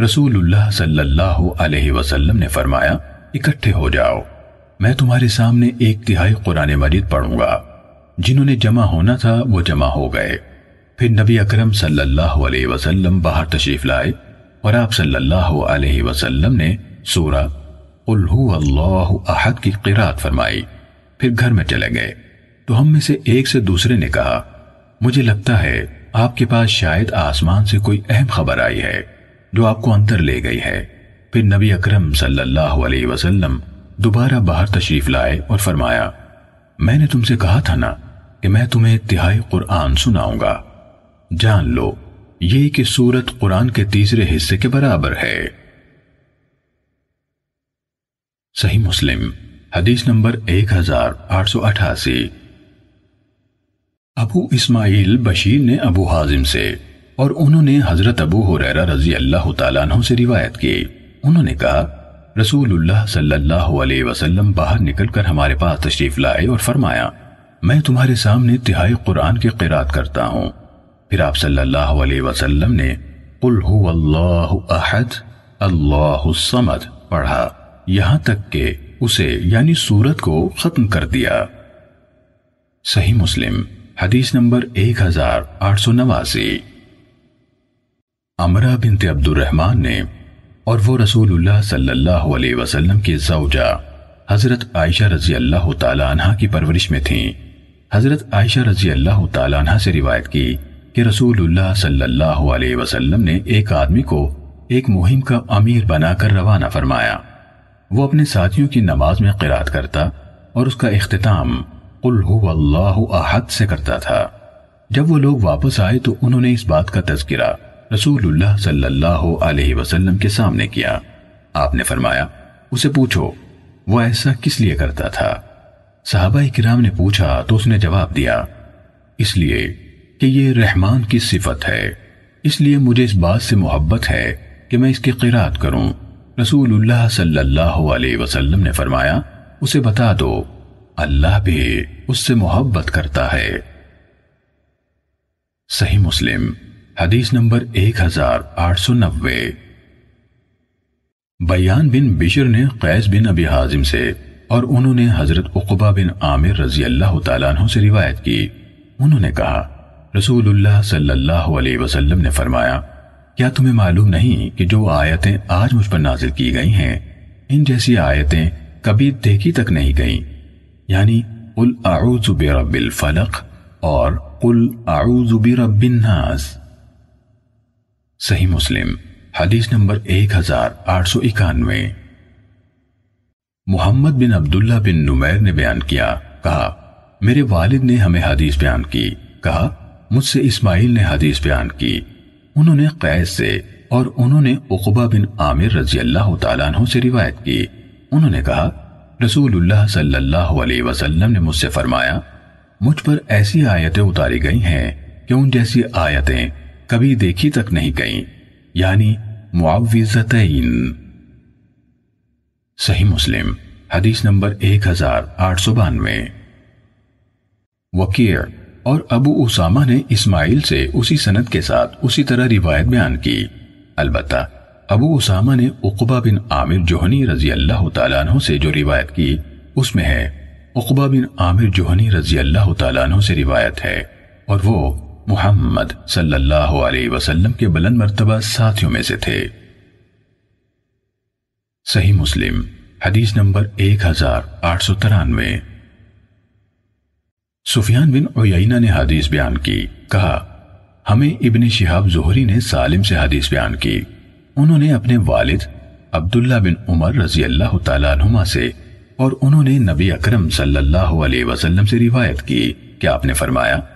रसूलुल्लाह सल्लल्लाहु अलैहि वसल्लम ने फरमाया, इकट्ठे हो जाओ। मैं तुम्हारे सामने एक तिहाई कुरान मजीद पढ़ूँगा। जिन्होंने जमा होना था, वो जमा हो गए। फिर नबी अकरम सल्लल्लाहु अलैहि वसल्लम बाहर तशरीफ़ लाए और आप सल्लल्लाहु अलैहि वसल्लम ने सूरा उल्हू अल्लाह अहद की किरात फरमाई। फिर घर में चले गए। तो हम में से एक से दूसरे ने कहा, मुझे लगता है आपके पास शायद आसमान से कोई अहम खबर आई है जो आपको अंदर ले गई है। फिर नबी अकरम सल्लल्लाहु अलैहि वसल्लम दोबारा बाहर तशरीफ़ लाए और फरमाया, मैंने तुमसे कहा था ना कि मैं तुम्हें तिहाई कुरान सुनाऊँगा। जान लो, ये कि सूरत कुरान के तीसरे हिस्से के बराबर है। सही मुस्लिम, हदीस नंबर एक हज़ार आठ सौ अठासी। अबू इस्माइल बशीर ने अबू हाजिम से और उन्होंने हज़रत अबू हुरैरा रज़ी अल्लाह तु से रिवायत की। उन्होंने कहा, रसूलुल्लाह सल्लल्लाहु अलैहि वसल्लम बाहर निकलकर हमारे पास तशरीफ़ लाए और फरमाया, मैं तुम्हारे सामने तिहाई कुरान की किरात करता हूँ। फिर आप सल्लल्लाहु अलैहि वसल्लम ने, कुल अल्लाह अहद, अल्लाह समद पढ़ा। यहाँ तक के उसे, यानी सूरत को खत्म कर दिया। सही मुस्लिम, हदीस नंबर एक हज़ार आठ सौ नवासी। अमरा बिनते अब्दुलरहमान ने, और वो रसूलुल्लाह सल्लल्लाहु अलैहि वसल्लम की जौजा हज़रत आयशा रज़ी अल्लाह तहा की परवरिश में थी। हज़रत आयशा रज़ी अल्लाह तहा से रिवायत की कि रसूलुल्लाह सल्लल्लाहु अलैहि वसल्लम ने एक आदमी को एक मुहिम का अमीर बनाकर रवाना फरमाया। वो अपने साथियों की नमाज़ में किरात करता और उसका अख्ताम अहद से करता था। जब वो लोग वापस आए तो उन्होंने इस बात का तस्करा रसूलुल्लाह सल्लल्लाहु अलैहि वसल्लम के सामने किया। आपने फरमाया, उसे पूछो, वो ऐसा किस लिए करता था? साहबा किराम ने पूछा तो उसने जवाब दिया, इसलिए कि ये रहमान की सिफत है। इसलिए मुझे इस बात से मोहब्बत है कि मैं इसकी किरात करूँ। रसूलुल्लाह सल्लल्लाहु अलैहि वसल्लम ने फरमाया, उसे बता दो, अल्लाह भी उससे मोहब्बत करता है। सही मुस्लिम, हदीस नंबर एक हज़ार आठ सौ नब्बे। बयान बिन बिशर ने कैस बिन अबी हाजिम से और उन्होंने हज़रत उकबा बिन आमिर रज़ी अल्लाह तु से रिवायत की। उन्होंने कहा रसूलुल्लाह सल्लल्लाहु अलैहि वसल्लम ने फरमाया, क्या तुम्हें मालूम नहीं कि जो आयतें आज मुझ पर नाजिल की गई हैं, इन जैसी आयतें कभी देखी तक नहीं गईं? यानी, कुल आऊज़ु बिरब्बिल फलक और कुल आऊज़ु बिरब्बिन नास। सही मुस्लिम, हदीस नंबर एक हज़ार आठ सौ इक्यानवे। मोहम्मद बिन अब्दुल्ला बिन नुमैर ने बयान किया, कहा, मेरे वालिद ने हमें हदीस बयान की, कहा मुझसे इस्माइल ने हदीस बयान की। उन्होंने कैद से और उन्होंने उकबा बिन आमिर रज़ी अल्लाह तु से रिवायत की। उन्होंने कहा, रसूलुल्लाह सल्लल्लाहु अलैहि वसल्लम ने मुझसे फरमाया, मुझ पर ऐसी आयतें उतारी गई हैं कि उन जैसी आयतें कभी देखी तक नहीं गईं, यानी मुआविजतैन सही मुस्लिम, हदीस नंबर एक हज़ार आठ सौ बानवे। वकीर और अबू उसामा ने इस्माइल से उसी सनद के साथ उसी तरह रिवायत बयान की। अलबत् अबू उसामा ने उकबा बिन आमिर जोहनी रज़ी अल्लाह तु से जो रिवायत की, उसमें है, उकबा बिन आमिर जोहनी रज़ी अल्लाह तु से रिवायत है, और वो मोहम्मद सल्लल्लाहु अलैहि वसल्लम के बुलंद मरतबा साथियों में से थे। सही मुस्लिम, हदीस नंबर एक हज़ार आठ सौ तिरानवे। सुफियान बिन ओयना ने हदीस बयान की। कहा, हमें इब्ने शिहाब जोहरी ने सालिम से हदीस बयान की। उन्होंने अपने वालिद अब्दुल्ला बिन उमर रज़ी अल्लाह तुमा से और उन्होंने नबी अकरम सल्लल्लाहु अलैहि वसल्लम से रिवायत की। कि आपने फरमाया,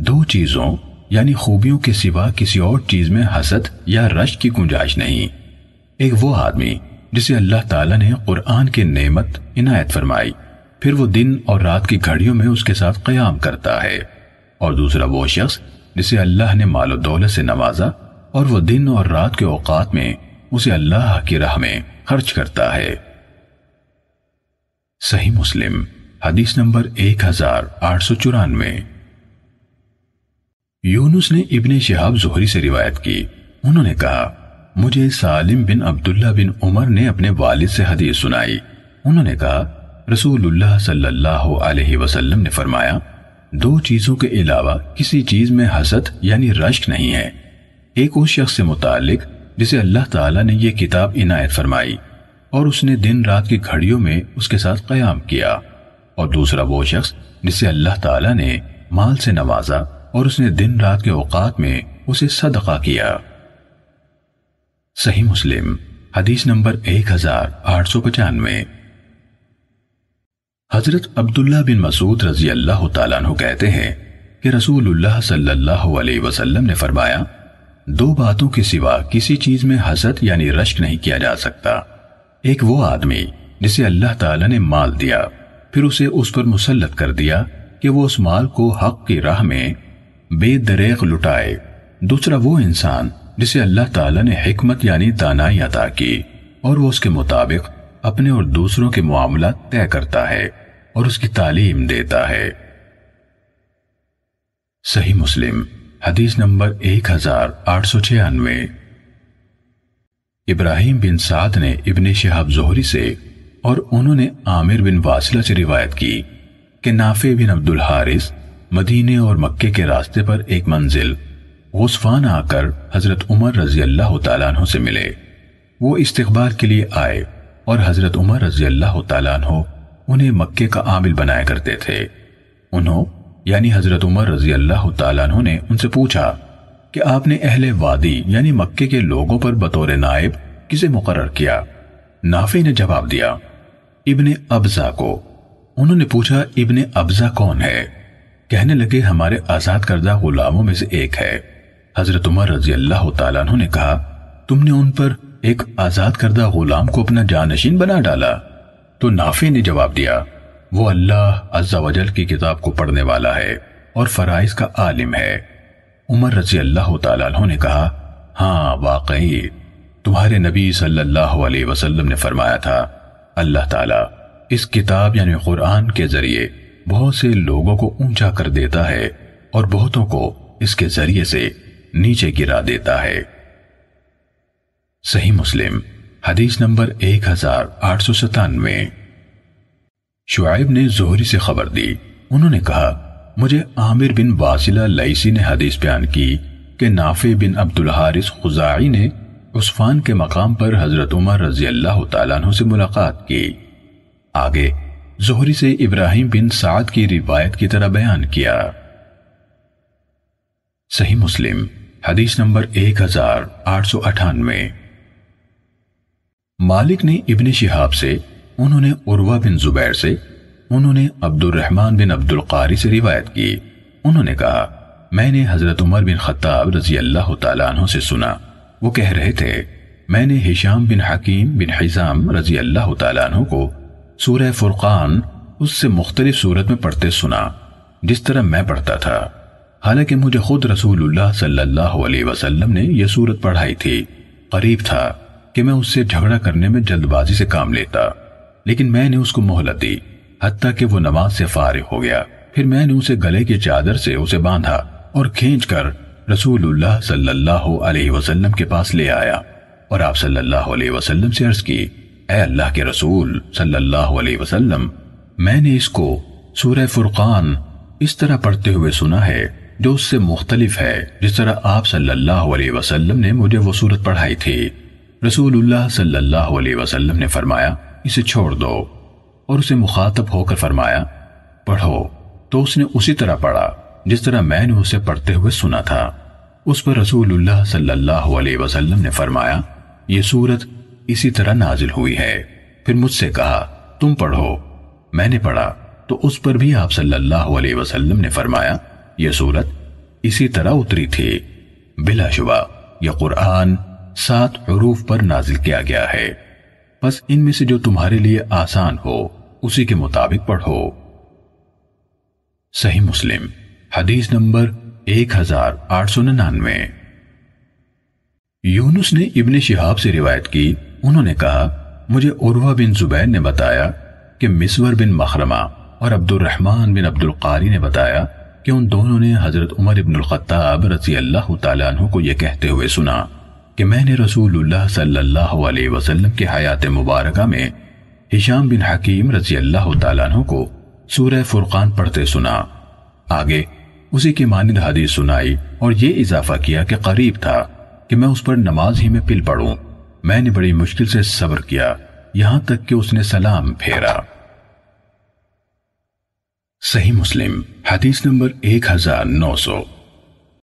दो चीज़ों, यानी खूबियों के सिवा किसी और चीज़ में हसद या रश की गुंजाइश नहीं। एक वो आदमी, जिसे अल्लाह ताला ने कुरान की नेमत इनायत फरमाई फिर वो दिन और रात की घड़ियों में उसके साथ कयाम करता है। और दूसरा वो शख्स, जिसे अल्लाह ने मालो दौलत से नवाजा, और वो दिन और रात के औकात में उसे अल्लाह की राह में खर्च करता है। सही मुस्लिम, हदीस नंबर एक हज़ार आठ सौ चौरानवे। यूनुस ने इब्ने शहाब जोहरी से रिवायत की। उन्होंने कहा, मुझे सालिम बिन अब्दुल्ला बिन उमर ने अपने वालिद से हदीस सुनाई। उन्होंने कहा रसूलुल्लाह सल्लल्लाहु अलैहि वसल्लम ने फरमाया, दो चीज़ों के अलावा किसी चीज़ में हसद यानी रश्क नहीं है। एक उस शख्स से मुतालिक, जिसे अल्लाह ताला ने यह किताब इनायत फरमाई, और उसने दिन रात की घड़ियों में उसके साथ कयाम किया। और दूसरा वो शख्स, जिसे अल्लाह ताला ने माल से नवाजा, और उसने दिन रात के औकात में उसे सदका किया। सही मुस्लिम, हदीस नंबर एक हज़ार आठ सौ पचानवे। हज़रत अब्दुल्ला बिन मसूद रज़ी अल्लाह तु कहते हैं कि रसूलुल्लाह सल्लल्लाहु अलैहि वसल्लम ने फरमाया, दो बातों के सिवा किसी चीज़ में हसद यानी रश्क नहीं किया जा सकता। एक वो आदमी जिसे अल्लाह ताला ने माल दिया, फिर उसे उस पर मुसलत कर दिया कि वो उस माल को हक की राह में बेदरेक लुटाए। दूसरा वो इंसान जिसे अल्लाह ताला ने हिकमत यानी दानाई अदा की और वो उसके मुताबिक अपने और दूसरों के मामला तय करता है। और उसकी तालीम देता है। सही मुस्लिम, हदीस नंबर एक हज़ार आठ सौ छियानवे। इब्राहिम बिन साद ने इब्ने शहाब जोहरी से और उन्होंने आमिर बिन वासिला से रिवायत की कि नाफे बिन अब्दुल हारिस मदीने और मक्के के रास्ते पर एक मंजिल गुस्फान आकर हज़रत उमर रज़ी अल्लाह तु से मिले। वो इस्तकबाल के लिए आए और हज़रत उमर रज़ी अल्लाह तु उन्हें मक्के का आमिल बनाया करते थे। उन्हों, यानी हज़रत उमर रज़ी अल्लाह तु ने उनसे पूछा कि आपने अहले वादी, यानी मक्के के लोगों पर बतौर नायब किसे मुकर्र किया? नाफे ने जवाब दिया, इब्ने अब्जा को। उन्होंने पूछा, इब्ने अब्जा कौन है? कहने लगे, हमारे आज़ाद करदा गुलामों में से एक है। हज़रत उमर रज़ी अल्लाह तु ने कहा, तुमने उन पर एक आज़ाद करदा गुलाम को अपना जानशीन बना डाला। तो नाफे ने जवाब दिया, वो अल्लाह अज्जा वजल की किताब को पढ़ने वाला है और फराइज का आलिम है। उमर रज़ी अल्लाह तु ने कहा हाँ वाकई, तुम्हारे नबी सल्लल्लाहु अलैहि वसल्लम ने फरमाया था, अल्लाह ताला इस किताब यानी कुरान के ज़रिए बहुत से लोगों को ऊँचा कर देता है और बहुतों को इसके ज़रिए से नीचे गिरा देता है। सही मुस्लिम हदीस नंबर एक हज़ार आठ सौ सतानवे शुआब ने जोहरी से खबर दी। उन्होंने कहा, मुझे आमिर बिन वासिला लईसी ने हदीस बयान की कि नाफे बिन अब्दुल हारिस खुजाई ने उस्फान के मकाम पर हज़रत उमर रज़ी अल्लाह तु से मुलाकात की। आगे, जोहरी से इब्राहिम बिन साद की रिवायत की तरह बयान किया। सही मुस्लिम, हदीस नंबर एक हज़ार आठ सौ अठानवे। मालिक ने इब्न शिहाब से, उन्होंने उर्वा बिन जुबैर से, उन्होंने अब्दुल रहमान बिन अब्दुल कारी से रिवायत की। उन्होंने कहा, मैंने हज़रत उमर बिन खत्ताब रज़ी अल्लाह तु से सुना। वो कह रहे थे, मैंने हिशाम बिन हकीम बिन हिजाम रज़ी अल्लाह तु को सूरह फुरकान उससे मुख्तलिफ़ सूरत में पढ़ते सुना, जिस तरह मैं पढ़ता था। हालाँकि मुझे खुद अलैहि वसल्लम ने यह सूरत पढ़ाई थी, करीब था। कि मैं उससे झगड़ा करने में जल्दबाजी से काम लेता। लेकिन मैंने उसको मोहलत दी, हत्या कि वो नमाज़ से फारिग हो गया। फिर मैंने उसे गले की चादर से उसे बांधा और खींचकर रसूलुल्लाह सल्लल्लाहु अलैहि वसल्लम के पास ले आया। और आप सल्लल्लाहु अलैहि वसल्लम से अर्ज़ की ए अल्लाह के रसूल सल्लल्लाहु अलैहि वसल्लम, मैंने इसको सूरह फुरकान इस तरह पढ़ते हुए सुना है, जो उससे मुख्तलिफ़ है, जिस तरह आप सल्लल्लाहु अलैहि वसल्लम ने मुझे वो सूरत पढ़ाई थी। रसूलुल्लाह सल्लल्लाहु अलैहि वसल्लम ने फरमाया, इसे छोड़ दो। और उसे मुखातब होकर फरमाया, पढ़ो। तो उसने उसी तरह पढ़ा, जिस तरह मैंने उसे पढ़ते हुए सुना था। उस पर रसूलुल्लाह सल्लल्लाहु अलैहि वसल्लम ने फरमाया, ये सूरत इसी तरह नाजिल हुई है। फिर मुझसे कहा, तुम पढ़ो। मैंने पढ़ा तो उस पर भी आप सल्लल्लाहु अलैहि वसल्लम ने फरमाया यह सूरत इसी तरह उतरी थी बिलाशुबा यह कुरान सात हरूफ पर नाजिल किया गया है। बस इनमें से जो तुम्हारे लिए आसान हो, उसी के मुताबिक पढ़ो। सही मुस्लिम, हदीस नंबर एक हज़ार आठ सौ निन्यानवे। यूनुस ने इब्ने शिहाब से रिवायत की। उन्होंने कहा, मुझे उर्वा बिन जुबैर ने बताया कि मिसवर बिन मखरमा और अब्दुल रहमान बिन अब्दुल कारी ने बताया कि उन दोनों ने हज़रत उमर इब्नुल खत्ताब रज़ी अल्लाह तु को यह कहते हुए सुना। कि मैंने रसूलुल्लाह सल्लल्लाहु अलैहि वसल्लम के हयात मुबारक में हिशाम बिन हकीम रज़ी अल्लाह तु को सूरह फुरकान पढ़ते सुना। आगे उसी की मानद हदीस सुनाई और ये इजाफा किया कि करीब था कि मैं उस पर नमाज़ ही में पिल पढ़ूं मैंने बड़ी मुश्किल से सब्र किया, यहाँ तक कि उसने सलाम फेरा। सही मुस्लिम, हदीस नंबर एक हज़ार नौ सौ।